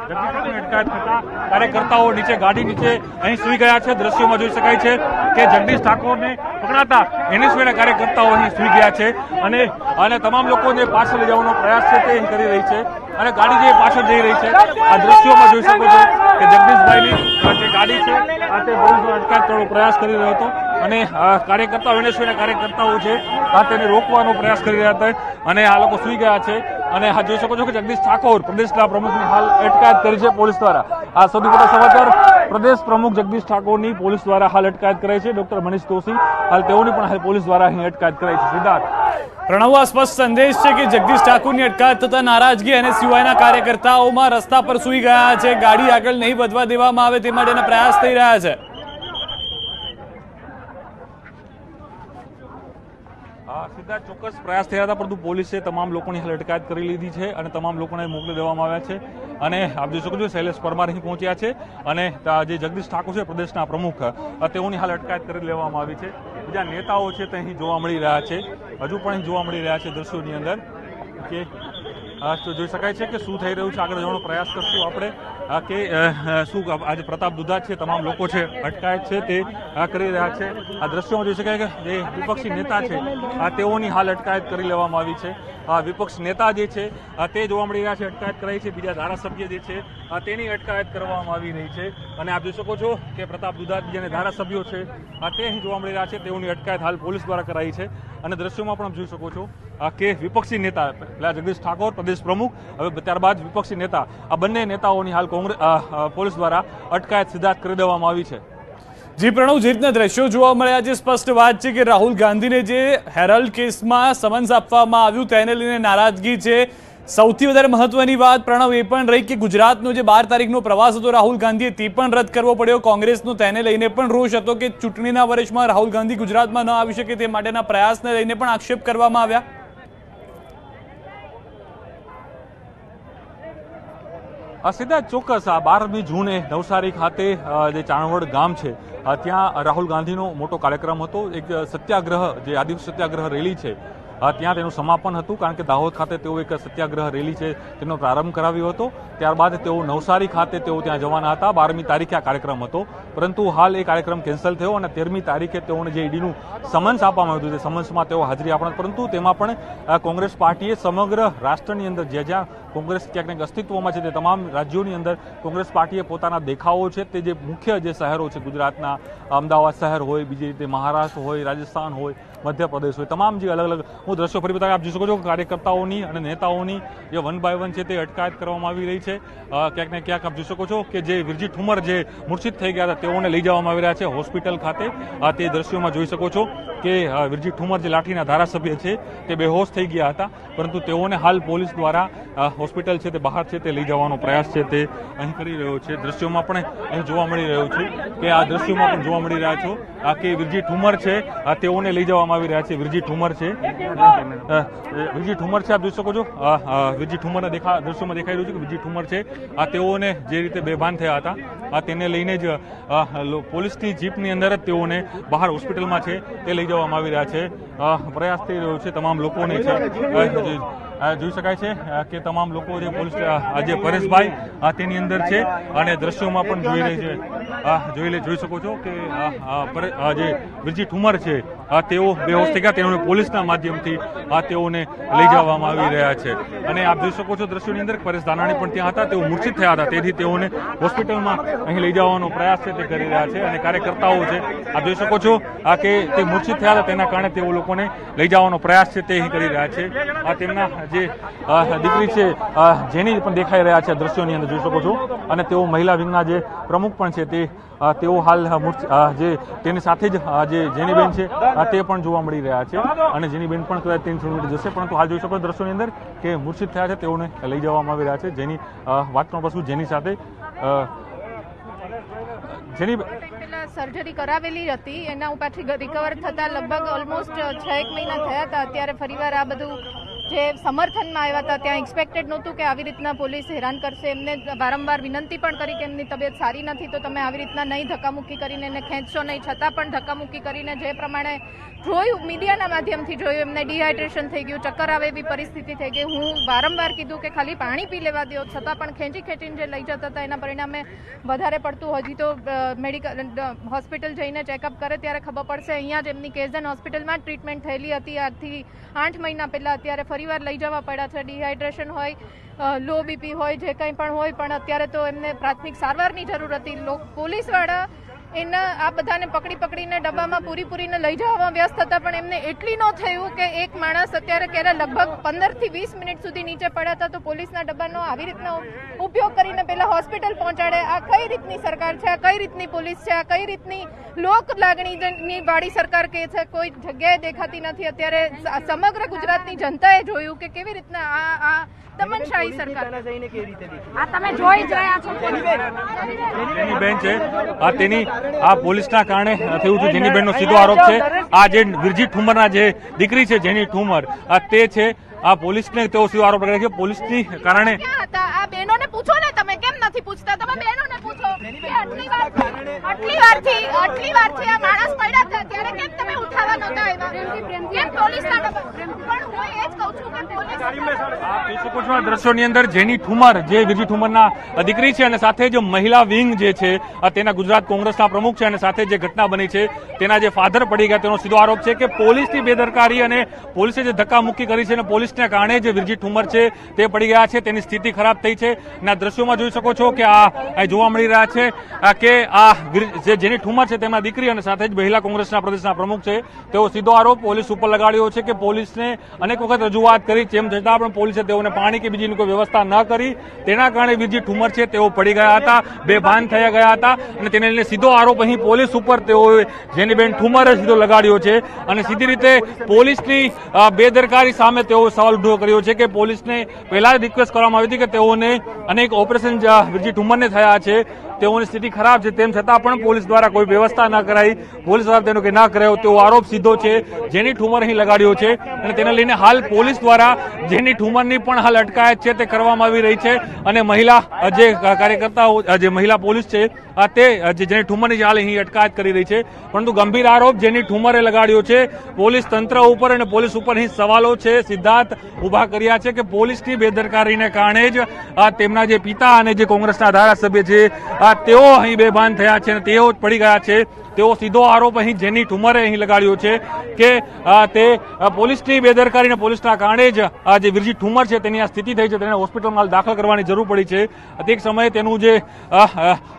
જગદીશ અટકાયત થતા કાર્યકર્તાઓ નીચે, ગાડી નીચે અહીં સુઈ ગયા છે. દ્રશ્યોમાં જોઈ શકાય છે કે જગદીશ ઠાકોરને પકડાતા એનએસયુના કાર્યકર્તાઓ અહીં સુઈ ગયા છે અને અને તમામ લોકોને પાછળ લઈ જવાનો પ્રયાસ છે તે અહીં કરી રહી છે અને ગાડી જે પાછળ જઈ રહી છે, આ દ્રશ્યોમાં જોઈ શકો છો કે જગદીશભાઈની જે ગાડી છે, આ તે પોલીસનો અટકાયત કરવાનો પ્રયાસ કરી રહ્યો હતો અને કાર્યકર્તાઓ, એનએસયુના કાર્યકર્તાઓ છે, આ તેને રોકવાનો પ્રયાસ કરી રહ્યા હતા અને આ લોકો સુઈ ગયા છે. અને આ જોઈ શકો છો કે જગદીશ ઠાકોર પ્રદેશના પ્રમુખની હાલ અટકાયત કરી છે પોલીસ દ્વારા. આ સૌથી મોટા સમાચાર. પ્રદેશ પ્રમુખ જગદીશ ઠાકોરની પોલીસ દ્વારા હાલ અટકાયત કરાઈ છે. ડોક્ટર મનીષ દોશી હાલ તેઓની પણ હાલ પોલીસ દ્વારા અહીં અટકાયત કરાઈ છે. સિદ્ધાર્થ. પ્રણવ આ સ્પષ્ટ સંદેશ છે કે જગદીશ ઠાકોરની અટકાયત થતા નારાજગી અને સિવાયના કાર્યકર્તાઓમાં રસ્તા પર સૂઈ ગયા છે. ગાડી આગળ નહીં વધવા દેવામાં આવે તે માટેના પ્રયાસ થઈ રહ્યા છે. સીધા ચોક્કસ પ્રયાસ થયા હતા, પરંતુ પોલીસે તમામ લોકોની હાલ અટકાયત કરી લીધી છે અને તમામ લોકોને મોકલી દેવામાં આવ્યા છે. અને આપ જોઈ શકો છો, શૈલેષ પરમાર અહીં પહોંચ્યા છે અને જે જગદીશ ઠાકોર છે, પ્રદેશના પ્રમુખ તેઓની હાલ અટકાયત કરી લેવામાં આવી છે. બીજા નેતાઓ છે તે અહીં જોવા મળી રહ્યા છે. હજુ પણ અહીં જોવા મળી રહ્યા છે દ્રશ્યોની અંદર. કે જોઈ શકાય છે કે શું થઈ રહ્યું છે? આગળ જવાનો પ્રયાસ કરશું આપણે. કે શું આજે પ્રતાપ દુધા છે, તમામ લોકો છે, અટકાયત છે, તે કરી રહ્યા છે. આ દ્રશ્યોમાં જોઈ શકાય કે જે વિપક્ષી નેતા છે, આ તેઓની હાલ અટકાયત કરી લેવામાં આવી છે. આ વિપક્ષ નેતા જે છે તે જોવા મળી રહ્યા છે, અટકાયત કરાઈ છે. બીજા ધારાસભ્ય જે છે તેની અટકાયત કરવામાં આવી રહી છે. અને આપ જોઈ શકો છો કે પ્રતાપ દુધા જેને ધારાસભ્યો છે તે અહીં જોવા મળી રહ્યા છે. તેઓની અટકાયત હાલ પોલીસ દ્વારા કરાઈ છે. અને દ્રશ્યોમાં પણ આપ જોઈ શકો છો કે વિપક્ષી નેતા, પહેલા જગદીશ ઠાકોર, પ્રદેશ પ્રમુખ, હવે ત્યારબાદ વિપક્ષી નેતા, આ બંને નેતાઓની હાલ પોલીસ દ્વારા અટકાયત સીધા કરી દેવામાં આવી છે. જી, પ્રણવ, જે રીતના દ્રશ્યો જોવા મળ્યા છે સ્પષ્ટ વાત છે કે રાહુલ ગાંધીને જે હેરલ્ડ કેસમાં સમન્સ આપવામાં આવ્યું, તેને લઈને નારાજગી છે. સૌથી વધારે મહત્વની વાત, પ્રણવ, એ પણ રહી કે ગુજરાતનો જે બાર તારીખનો પ્રવાસ હતો રાહુલ ગાંધીએ, તે પણ રદ કરવો પડ્યો. કોંગ્રેસનો તેને લઈને પણ રોષ હતો કે ચૂંટણીના વર્ષમાં રાહુલ ગાંધી ગુજરાતમાં ન આવી શકે તે માટેના પ્રયાસને લઈને પણ આક્ષેપ કરવામાં આવ્યા. સીધા ચોક્કસ આ બારમી જૂને નવસારી ખાતે જે ચાણવડ ગામ છે ત્યાં રાહુલ ગાંધીનો મોટો કાર્યક્રમ હતો. એક સત્યાગ્રહ, જે આદિવાસી સત્યાગ્રહ રેલી છે ત્યાં તેનું સમાપન હતું કારણ કે દાહોદ ખાતે તેઓ એક સત્યાગ્રહ રેલી છે, તેનો પ્રારંભ કરાવ્યો હતો. ત્યારબાદ તેઓ નવસારી ખાતે તેઓ ત્યાં જવાના હતા. બારમી તારીખે આ કાર્યક્રમ હતો. પરંતુ હાલ એ કાર્યક્રમ કેન્સલ થયો અને તેરમી તારીખે તેઓને જે ઈડીનું સમન્સ આપવામાં આવ્યું છે સમન્સમાં તેઓ હાજરી આપણા પરંતુ તેમાં પણ કોંગ્રેસ પાર્ટીએ સમગ્ર રાષ્ટ્રની અંદર જ્યાં જ્યાં કોંગ્રેસ ક્યાંક અસ્તિત્વમાં છે તે તમામ રાજ્યોની અંદર કોંગ્રેસ પાર્ટીએ પોતાના દેખાવો છે. તે જે મુખ્ય જે શહેરો છે, ગુજરાતના, અમદાવાદ શહેર હોય, બીજી રીતે મહારાષ્ટ્ર હોય, રાજસ્થાન હોય, મધ્યપ્રદેશ હોય, તમામ જે અલગ અલગ હું દ્રશ્યો ફરી બતાવી આપ જોઈ શકો છો કાર્યકર્તાઓની અને નેતાઓની જે વન બાય વન છે તે અટકાયત કરવામાં આવી રહી છે. ક્યાંક ને ક્યાંક આપ જોઈ શકો છો કે જે વિરજી ઠુમર જે મૂર્છિત થઈ ગયા હતા, તેઓને લઈ જવામાં આવી રહ્યા છે હોસ્પિટલ ખાતે. તે દ્રશ્યોમાં જોઈ શકો છો કે વિરજી ઠુમર જે લાઠીના ધારાસભ્ય છે તે બેહોશ થઈ ગયા હતા, પરંતુ તેઓને હાલ પોલીસ દ્વારા હોસ્પિટલ છે તે બહાર છે તે લઈ જવાનો પ્રયાસ છે તે અહીં કરી રહ્યો છે. દ્રશ્યોમાં પણ અહીં જોવા મળી રહ્યું છે કે આ દ્રશ્યોમાં પણ જોવા મળી રહ્યા છો. આ કે વિરજી ઠુમર છે, આ તેઓને લઈ જવામાં આવી રહ્યા છે. વિરજી ઠુમર છે. વિરજી ઠુમર છે, આપ જોઈ શકો છો. વિરજી ઠુમરના દેખા, દ્રશ્યોમાં દેખાઈ રહ્યું છે કે વિરજી ઠુમર છે. આ તેઓને જે રીતે બેભાન થયા હતા, આ તેને લઈને જ પોલીસની જીપની અંદર જ તેઓને બહાર હોસ્પિટલમાં છે તે લઈ જવામાં આવી રહ્યા છે. પ્રયાસ થઈ રહ્યો છે તમામ લોકોને જોઈ શકાય છે કે તમામ લોકો જે પોલીસ આજે પરેશભાઈ તેની અંદર છે અને દ્રશ્યોમાં પણ જોઈ રહી છે. જોઈ લે, જોઈ શકો છો કે જે વિરજી ઠુમર છે તેઓ બેહોશ થઈ તેઓને પોલીસના માધ્યમથી તેઓને લઈ જવામાં આવી રહ્યા છે. અને આપ જોઈ શકો છો દ્રશ્યોની અંદર પરેશ ધાનાણી પણ ત્યાં હતા. તેઓ મૂર્છિત થયા હતા. તેથી તેઓને હોસ્પિટલમાં અહીં લઈ જવાનો પ્રયાસ છે તે કરી રહ્યા છે અને કાર્યકર્તાઓ છે. આપ જોઈ શકો છો કે તે મૂર્છિત થયા હતા. તેના કારણે તેઓ લોકોને લઈ જવાનો પ્રયાસ છે તે કરી રહ્યા છે. આ તેમના જે દીકરી છે જેની પણ દેખાઈ રહ્યા છે દ્રશ્યોની અંદર જોઈ શકો છો. અને તેઓ મહિલા વિંગના જે પ્રમુખ પણ છે તે તેઓ હાલ જે, તેની સાથે જ જે જેનીબેન છે તે પણ જોવા મળી રહ્યા છે. અને જેનીબેન પણ કદાચ ત્રણ કિલોમીટર જશે, પરંતુ હાલ જોઈ શકો દ્રશ્યોની અંદર કે મૂર્છિત થયા છે, તેઓને લઈ જવામાં આવી રહ્યા છે. જેની વાત પણ પાછું જેની સાથે જેની સર્જરી કરાવેલી હતી, એના ઉપરથી રિકવર થતા લગભગ ઓલમોસ્ટ છ એક મહિના થયા હતા. અત્યારે ફરીવાર આ બધું જે સમર્થનમાં આવ્યા હતા, ત્યાં એક્સપેક્ટેડ નહોતું કે આવી રીતના પોલીસ હેરાન કરશે. એમને વારંવાર વિનંતી પણ કરી કે એમની તબિયત સારી નથી, તો તમે આવી રીતના નહીં ધક્કામુક્કી કરીને એને ખેંચશો નહીં, છતાં પણ ધક્કામુક્કી કરીને જે પ્રમાણે જોયું, મીડિયાના માધ્યમથી જોયું, એમને ડિહાઇડ્રેશન થઈ ગયું, ચક્કર આવે એવી પરિસ્થિતિ થઈ ગઈ. હું વારંવાર કીધું કે ખાલી પાણી પી લેવા દો, છતાં પણ ખેંચી ખેંચીને જે લઈ જતા હતા, એના પરિણામે વધારે પડતું હજી તો મેડિકલ હોસ્પિટલ જઈને ચેકઅપ કરે ત્યારે ખબર પડશે. અહીંયા જ એમની કેઝન હોસ્પિટલમાં ટ્રીટમેન્ટ થયેલી હતી. આજથી આઠ મહિના પહેલાં અત્યારે ફરીવાર લઈ જવા પડ્યા છે. ડિહાઇડ્રેશન હોય લો બીપી હોય, જે કંઈ પણ હોય, પણ અત્યારે તો એમને પ્રાથમિક સારવારની જરૂર હતી. પોલીસવાળા એના આ બધાને પકડી પકડીને ડબ્બામાં પૂરી પૂરીને લઈ જવામાં વ્યસ્ત હતા પણ એમને એટલી ન થયું કે એક માણસ અત્યારે ક્યારે લગભગ પંદરથી વીસ મિનિટ સુધી નીચે પડ્યા હતા તો પોલીસના ડબ્બાનો આવી રીતનો ઉપયોગ કરીને પેલા હોસ્પિટલ પહોંચાડે. આ કઈ રીતની સરકાર છે? આ કઈ રીતની પોલીસ છે? આ કઈ રીતની લોક લાગણીની વાળી સરકાર કે છે? કોઈ જગ્યાએ દેખાતી નથી. અત્યારે સમગ્ર ગુજરાતની જનતાએ જોયું કે કેવી રીતના આ આ દમનશાહી સરકાર. આ તમે જોઈ રહ્યા છો. બેન છે? આ તેની આ પોલીસના કારણે થયું છે જેનીબેનનો સીધો આરોપ છે. આ જે વિરજી ઠુમરના જે દીકરી છે જેની ઠુમર આ તે છે આ પોલીસને તેઓ સીધો આરોપ લગાવે છે. પોલીસની કારણે ક્યાં હતા આ બહેનોને પૂછો ને તમે કેમ નથી પૂછતા. તમે બહેનોને પૂછો. આટલી વાર આટલી વારથી આટલી વારથી આ માણસ પડ્યા હતા ત્યારે કેમ તમે ઉઠાવવા નહોતા આવ્યા? કેમ પોલીસના પણ હું એ જ કહું છું કે પોલીસ દ્રશ્યોની અંદર જેની ઠુમર જે વિરજી ઠુમરના દીકરી છે અને સાથે જે મહિલા વિંગ જે છે તેના ગુજરાત કોંગ્રેસના પ્રમુખ છે અને સાથે જે ઘટના બની છે તેના જે ફાધર પડી ગયા તેનો સીધો આરોપ છે કે પોલીસની બેદરકારી અને પોલીસે જે ધક્કામુક્કી કરી છે અને પોલીસને કારણે જે વિરજી ઠુમર છે તે પડી ગયા છે તેની સ્થિતિ ખરાબ થઈ છે. અને આ દ્રશ્યોમાં જોઈ શકો છો કે આ જોવા મળી રહ્યા છે કે આ જે જેની ઠુમર છે તેમના દીકરી અને સાથે જ મહિલા કોંગ્રેસના પ્રદેશના પ્રમુખ છે. તેઓ સીધો આરોપ પોલીસ ઉપર લગાડ્યો છે કે પોલીસને અનેક વખત રજૂઆત કરી તેમ છતાં પણ પોલીસે તેઓને પાણી કે બીજીની કોઈ વ્યવસ્થા ન કરી. તેના કારણે બીજી ઠુમર છે, તેઓ પડી ગયા હતા, બેભાન થઈ ગયા હતા અને તેને લઈને સીધો આરોપ અહીં પોલીસ ઉપર તેઓએ જેની બેન ઠુમરે સીધો લગાડ્યો છે અને સીધી રીતે પોલીસની બેદરકારી સામે તેઓ સવાલ ઉઠો કર્યો છે કે પોલીસને પહેલા રિક્વેસ્ટ કરવામાં આવી હતી કે તેઓને અનેક ઓપરેશન જ વિરજી ઠુમરને થયા છે. તેઓની સ્થિતિ ખરાબ છે, તેમ છતાં પણ પોલીસ દ્વારા કોઈ વ્યવસ્થા ન કરાઈ. પોલીસ દ્વારા તેનો કે ના કરાયો, તેવો આરોપ સીધો છે, જેની ઠુમર અહીં લગાડ્યો છે. અને તેને લઈને હાલ પોલીસ દ્વારા જેની ઠુમરની પણ હાલ અટકાયત છે, તે કરવામાં આવી રહી છે. અને મહિલા જે કાર્યકર્તાઓ જે મહિલા પોલીસ છે તે જેની ઠુમરની હાલ અહીં અટકાયત કરી રહી છે. પરંતુ ગંભીર આરોપ જેની ઠુમરે લગાડ્યો છે. પોલીસ તંત્ર ઉપર અને પોલીસ ઉપર અહીં સવાલો છે. સિદ્ધાર્થ ઊભા કર્યા છે કે પોલીસની બેદરકારીને કારણે જ તેમના જે પિતા અને જે કોંગ્રેસના ધારાસભ્ય છે અ, તેઓ અહીં બેભાન થયા છે અને તેઓ જ પડી ગયા છે. તેઓ સીધો આરોપ અહીં જેની ઠુમરે અહીં લગાડ્યો છે કે તે પોલીસની બેદરકારી અને પોલીસના કારણે જ આ જે વિરજી ઠુમર છે તેની આ સ્થિતિ થઈ છે તેને હોસ્પિટલમાં દાખલ કરવાની જરૂર પડી છે. તે સમયે તેનું જે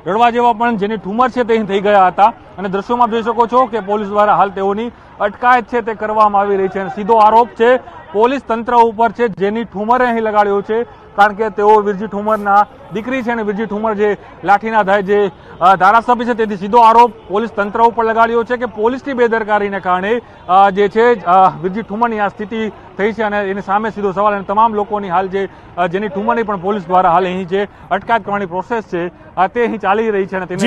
રડવા જેવા પણ જેની ઠુમર છે તે અહીં થઈ ગયા હતા. અને દ્રશ્યોમાં જોઈ શકો છો કે પોલીસ દ્વારા હાલ તેઓની અટકાયત છે તે કરવામાં આવી રહી છે. અને સીધો આરોપ છે પોલીસ તંત્ર ઉપર છે જેની ઠુમરે અહીં લગાડ્યો છે. કારણ કે તેઓ વિરજી ઠુમરના દીકરી છે અને વિરજી ઠુમર જે લાઠીના ધાય જે ધારાસભ્ય છે તેથી સીધો આરોપ પોલીસ તંત્ર ઉપર લગાડ્યો છે કે પોલીસની બેદરકારીને કારણે જે છે વિરજી ઠુમરની આ સ્થિતિ થઈ છે અને એની સામે સીધો સવાલ અને તમામ લોકોની હાલ જે જેની ઠુમરની પણ પોલીસ દ્વારા હાલ અહીં જે અટકાયત કરવાની પ્રોસેસ છે તે અહીં ચાલી રહી છે અને તેને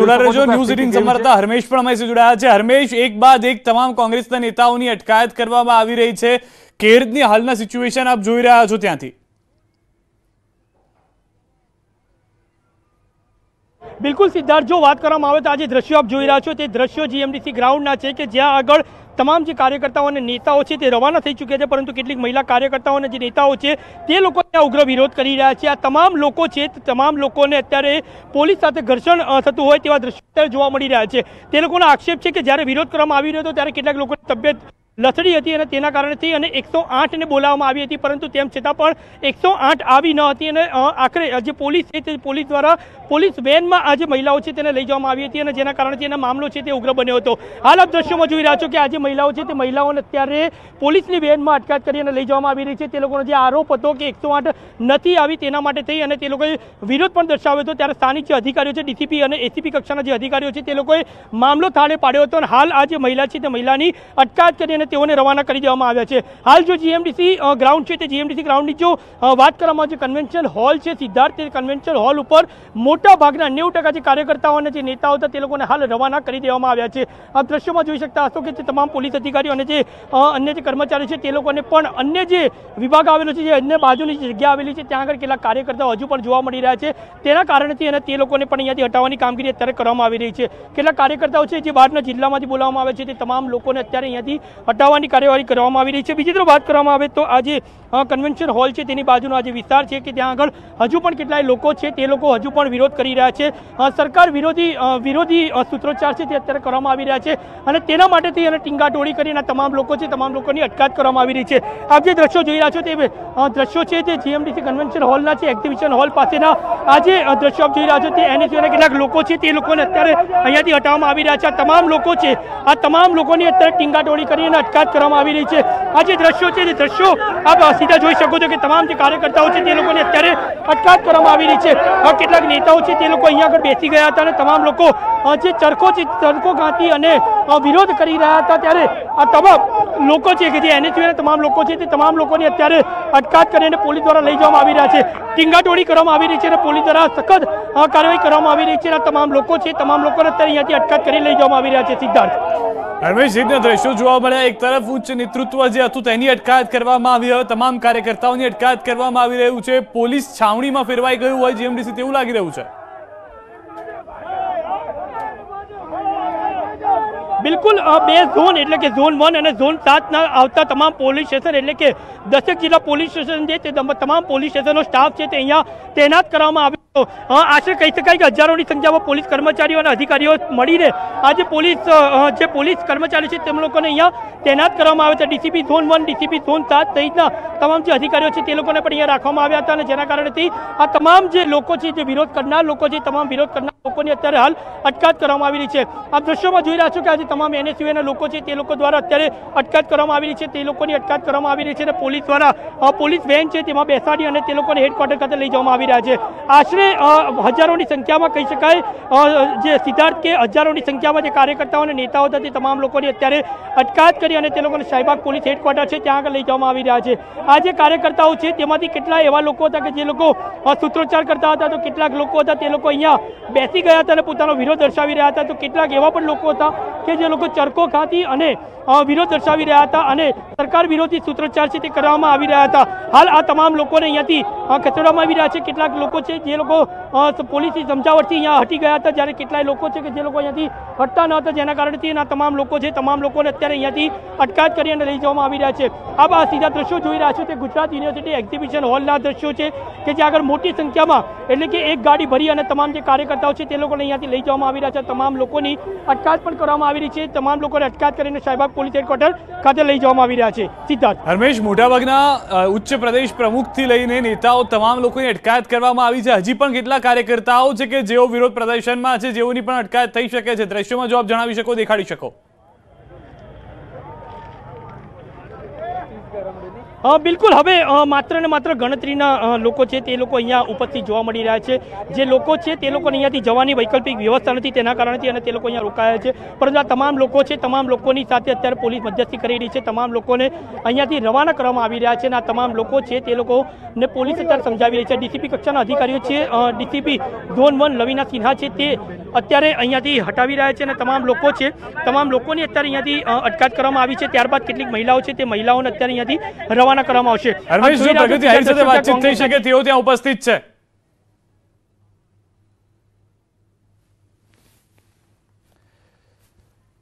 જોડા રહેજો. ન્યૂઝ એટીન હરમેશ પણ અમારી જોડાયા છે. હરમેશ એક બાદ એક તમામ કોંગ્રેસના નેતાઓની અટકાયત કરવામાં આવી રહી છે. કેરતની હાલના સિચ્યુએશન આપ જોઈ રહ્યા છો ત્યાંથી. બિલકુલ સિદ્ધાર્થ, જો વાત કરવામાં આવે તો આજે દ્રશ્યો આપ જોઈ રહ્યા છો. તે દ્રશ્યો જીએમડીસી ગ્રાઉન્ડના છે કે જ્યાં આગળ તમામ જે કાર્યકર્તાઓ અને નેતાઓ છે તે રવાના થઈ ચૂક્યા છે, પરંતુ કેટલીક મહિલા કાર્યકર્તાઓ અને જે નેતાઓ છે તે લોકો ત્યાં ઉગ્ર વિરોધ કરી રહ્યા છે. આ તમામ લોકો છે તમામ લોકોને અત્યારે પોલીસ સાથે ઘર્ષણ થતું હોય તેવા દ્રશ્યો અત્યારે જોવા મળી રહ્યા છે. તે લોકોનો આક્ષેપ છે કે જ્યારે વિરોધ કરવામાં આવી રહ્યો હતો ત્યારે કેટલાક લોકોની તબિયત લથડી હતી અને તેના કારણેથી અને એકસો આઠને બોલાવવામાં આવી હતી, પરંતુ તેમ છતાં પણ એકસો આઠ આવી ન હતી અને આખરે જે પોલીસ છે તે પોલીસ દ્વારા પોલીસ વેનમાં આ જે મહિલાઓ છે તેને લઈ જવામાં આવી હતી અને જેના કારણથી એના મામલો છે તે ઉગ્ર બન્યો હતો. હાલ આપ દ્રશ્યોમાં જોઈ રહ્યા છો કે આ જે મહિલાઓ છે તે મહિલાઓને અત્યારે પોલીસની વેનમાં અટકાયત કરી અને લઈ જવામાં આવી રહી છે. તે લોકોનો જે આરોપ હતો કે એકસો આઠ નથી આવી તેના માટે થઈ અને તે લોકોએ વિરોધ પણ દર્શાવ્યો હતો. ત્યારે સ્થાનિક જે અધિકારીઓ છે, ડીસીપી અને એસીપી કક્ષાના જે અધિકારીઓ છે તે લોકોએ મામલો થાળે પાડ્યો હતો અને હાલ આ જે મહિલા છે તે મહિલાની અટકાયત કરી તેઓને રવાના કરી દેવામાં આવ્યા છે. હાલ જો જીએમડીસી ગ્રાઉન્ડ છે, તે જીએમડીસી ગ્રાઉન્ડની જો વાત કરવામાં આવે છે કન્વેન્શન હોલ છે સિદ્ધાર્થ કન્વેન્શન હોલ ઉપર મોટા ભાગના નેવું જે કાર્યકર્તાઓ અને જે નેતાઓ હતા, તે લોકોને હાલ રવાના કરી દેવામાં આવ્યા છે. આ દ્રશ્યોમાં જોઈ શકતા હશો કે જે તમામ પોલીસ અધિકારીઓ અને જે અન્ય જે કર્મચારીઓ છે, તે લોકોને પણ અન્ય જે વિભાગ આવેલો છે, જે અન્ય બાજુની જગ્યા આવેલી છે, ત્યાં આગળ કેટલાક કાર્યકર્તાઓ હજુ પણ જોવા મળી રહ્યા છે. તેના કારણથી અને તે લોકોને પણ અહીંયાથી હટાવવાની કામગીરી અત્યારે કરવામાં આવી રહી છે. કેટલાક કાર્યકર્તાઓ છે, જે બહારના જિલ્લામાંથી બોલાવવામાં આવે છે, તે તમામ લોકોને અત્યારે અહીંયાથી હટાવવાની કાર્યવાહી કરવામાં આવી રહી છે. બીજી તરફ વાત કરવામાં આવે તો આજે કન્વેન્શન હોલ છે. તેની બાજુનો આ જે વિસ્તાર છે કે ત્યાં આગળ હજુ પણ કેટલાય લોકો છે, તે લોકો હજુ પણ વિરોધ કરી રહ્યા છે. સરકાર વિરોધી વિરોધી સૂત્રોચ્ચાર છે તે અત્યારે કરવામાં આવી રહ્યા છે અને તેના માટેથી અને ટીંગાટોળી કરીને તમામ લોકો છે, તમામ લોકોની અટકાયત કરવામાં આવી રહી છે. આપ જે દ્રશ્યો જોઈ રહ્યા છો તે દ્રશ્યો છે તે જીએમડીસી કન્વેન્શન હોલના છે એક્ઝિબિશન હોલ પાસેના. આ જે દ્રશ્યો આપ જોઈ રહ્યા છો તે એનએસયુના કેટલાક લોકો છે તે લોકોને અત્યારે અહીંયાથી હટાવવામાં આવી રહ્યા છે. આ તમામ લોકો છે, આ તમામ લોકોની અત્યારે ટીંગાટોળી કરીને અટકાયત કરવામાં આવી રહી છે. આ જે દ્રશ્યો છે તે દ્રશ્યો આપ સીધા જોઈ શકો છો કે તમામ જે કાર્યકર્તાઓ છે તે લોકોને અત્યારે અટકાત કરવામાં આવી રહી છે. કેટલાક નેતાઓ છે તે લોકો અહીંયા આગળ બેસી ગયા હતા અને તમામ લોકો જે ચરખો છે ચરખો ગાંધી અને વિરોધ કરી રહ્યા હતા ત્યારે આ તમામ લોકો છે કે જે એનએચયુના તમામ લોકો છે તે તમામ લોકોની અત્યારે અટકાત કરીને પોલીસ દ્વારા લઈ જવામાં આવી રહ્યા છે. ટીંગાટોળી કરવામાં આવી રહી છે અને પોલીસ દ્વારા સખત કાર્યવાહી કરવામાં આવી રહી છે અને તમામ લોકો છે, તમામ લોકોને અત્યારે અહીંયાથી અટકાત કરી લઈ જવામાં આવી રહ્યા છે સિદ્ધાર્થ. ધર્મેશજીતના દ્રશ્યો જોવા મળ્યા એક તરફ ઉચ્ચ નેતૃત્વ જે હતું તેની અટકાયત કરવામાં આવી હવે તમામ કાર્યકર્તાઓની અટકાયત કરવામાં આવી રહ્યું છે. પોલીસ છાવણીમાં ફેરવાઈ ગયું હોય, જીએમડીસી તેવું લાગી રહ્યું છે. બિલકુલ બે ઝોન એટલે કે ઝોન વન અને ઝોન સાતના આવતા તમામ પોલીસ સ્ટેશન એટલે કે દસેક જિલ્લા પોલીસ સ્ટેશન છે તે તમ- તમામ પોલીસ સ્ટેશનનો સ્ટાફ છે તે અહીંયા તૈનાત કરવામાં આવ્યો હતો. આશરે કહી શકાય કે હજારોની સંખ્યામાં પોલીસ કર્મચારીઓ અને અધિકારીઓ મળીને આજે પોલીસ જે પોલીસ કર્મચારી છે તેમ લોકોને અહીંયા તૈનાત કરવામાં આવે છે DCP zone one, DCP zone સાત સહિતના તમામ જે અધિકારીઓ છે તે લોકોને પણ અહીંયા રાખવામાં આવ્યા હતા અને જેના કારણેથી આ તમામ જે લોકો છે, જે વિરોધ કરનાર લોકો છે, તમામ વિરોધ કરનાર લોકોની અત્યારે હાલ અટકાત કરવામાં આવી રહી છે આ દ્રશ્યોમાં જોઈ રહ્યા છો કે આજે તમામ એનએસયુના લોકો છે, તે લોકો દ્વારા અત્યારે અટકાયત કરવામાં આવી રહી છે. તે લોકોની અટકાયત કરવામાં આવી રહી છે અને પોલીસ દ્વારા પોલીસ વેન છે તેમાં બેસાડી અને તે લોકોને હેડક્વાર્ટર ખાતે લઈ જવામાં આવી રહ્યા છે. આશરે હજારોની સંખ્યામાં કહી શકાય જે સિદ્ધાર્થ કે હજારોની સંખ્યામાં જે કાર્યકર્તાઓ અને નેતાઓ હતા તે તમામ લોકોની અત્યારે અટકાયત કરી અને તે લોકોને શાહીબાગ પોલીસ હેડક્વાર્ટર છે ત્યાં આગળ લઈ જવામાં આવી રહ્યા છે. આ જે કાર્યકર્તાઓ છે તેમાંથી કેટલા એવા લોકો હતા કે જે લોકો સૂત્રોચ્ચાર કરતા હતા? તો કેટલાક લોકો હતા તે લોકો અહીંયા બેસી ગયા હતા અને પોતાનો વિરોધ દર્શાવી રહ્યા હતા. તો કેટલાક એવા પણ લોકો હતા કે જે લોકો ચરકો ખાતી અને વિરોધ દર્શાવી રહ્યા હતા અને સરકાર વિરોધી સૂત્રોચ્ચાર છે તે કરવામાં આવી રહ્યા હતા. હાલ આ તમામ લોકોને અહીંયાથી ખસેડવામાં આવી રહ્યા છે. કેટલાક લોકો છે જે લોકો પોલીસની સમજાવટથી અહીંયા હટી ગયા હતા. જ્યારે કેટલાય લોકો છે કે જે લોકો અહીંયાથી હટતા ન હતા, જેના કારણથી એના તમામ લોકો છે, તમામ લોકોને અત્યારે અહીંયાથી અટકાયત કરી અને લઈ જવામાં આવી રહ્યા છે. આ આ સીધા દ્રશ્યો જોઈ રહ્યા છો તે ગુજરાત યુનિવર્સિટી એક્ઝિબિશન હોલના દ્રશ્યો છે કે જે આગળ મોટી સંખ્યામાં, એટલે કે એક ગાડી ભરી અને તમામ જે કાર્યકર્તાઓ છે તે લોકોને અહીંયાથી લઈ જવામાં આવી રહ્યા છે. તમામ લોકોની અટકાયત પણ કરવામાં આવી રહી છે. તમામ લોકોને અટકાયત કરીને શાહીબાગ પોલીસ હેડક્વાર્ટર ખાતે લઈ જવામાં આવી રહ્યા છે. સિદ્ધાર્થ. હરમેશ, મોટાભાગના ઉચ્ચ પ્રદેશ પ્રમુખથી લઈને નેતાઓ તમામ લોકોની અટકાયત કરવામાં આવી છે. હજી પણ કેટલા કાર્યકર્તાઓ છે કે જેઓ વિરોધ પ્રદર્શનમાં છે, જેઓની પણ અટકાયત થઈ શકે છે? દ્રશ્યોમાં જો આપ જણાવી શકો, દેખાડી શકો. બિલકુલ. હવે માત્ર ને માત્ર ગણતરીના લોકો છે તે લોકો અહીંયા ઉપસ્થિત જોવા મળી રહ્યા છે. જે લોકો છે તે લોકોને અહીંયાથી જવાની વૈકલ્પિક વ્યવસ્થા નથી તેના કારણથી અને તે લોકો અહીંયા રોકાયા છે. પરંતુ આ તમામ લોકો છે, તમામ લોકોની સાથે અત્યારે પોલીસ મધ્યસ્થી કરી રહી છે. તમામ લોકોને અહીંયાથી રવાના કરવામાં આવી રહ્યા છે અને આ તમામ લોકો છે તે લોકોને પોલીસ અત્યારે સમજાવી રહી છે. ડીસીપી કક્ષાના અધિકારીઓ છે DCP zone one Lavina Sinha છે તે અત્યારે અહીંયાથી હટાવી રહ્યા છે અને તમામ લોકો છે, તમામ લોકોની અત્યારે અહીંયાથી અટકાત કરવામાં આવી છે. ત્યારબાદ કેટલીક મહિલાઓ છે તે મહિલાઓને અત્યારે અહીંયાથી રવાના રવાના કરવામાં આવશે. વાતચીત થઈ શકે? તેઓ ત્યાં ઉપસ્થિત છે.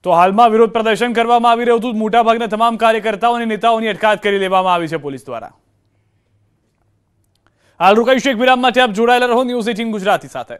તો હાલમાં વિરોધ પ્રદર્શન કરવામાં આવી રહ્યું હતું. મોટાભાગના તમામ કાર્યકર્તાઓ અને નેતાઓની અટકાયત કરી લેવામાં આવી છે પોલીસ દ્વારા. હાલ રોકાઈશું એક વિરામ માટે આપ જોડાયેલા રહો ન્યૂઝ એટીન ગુજરાતી સાથે.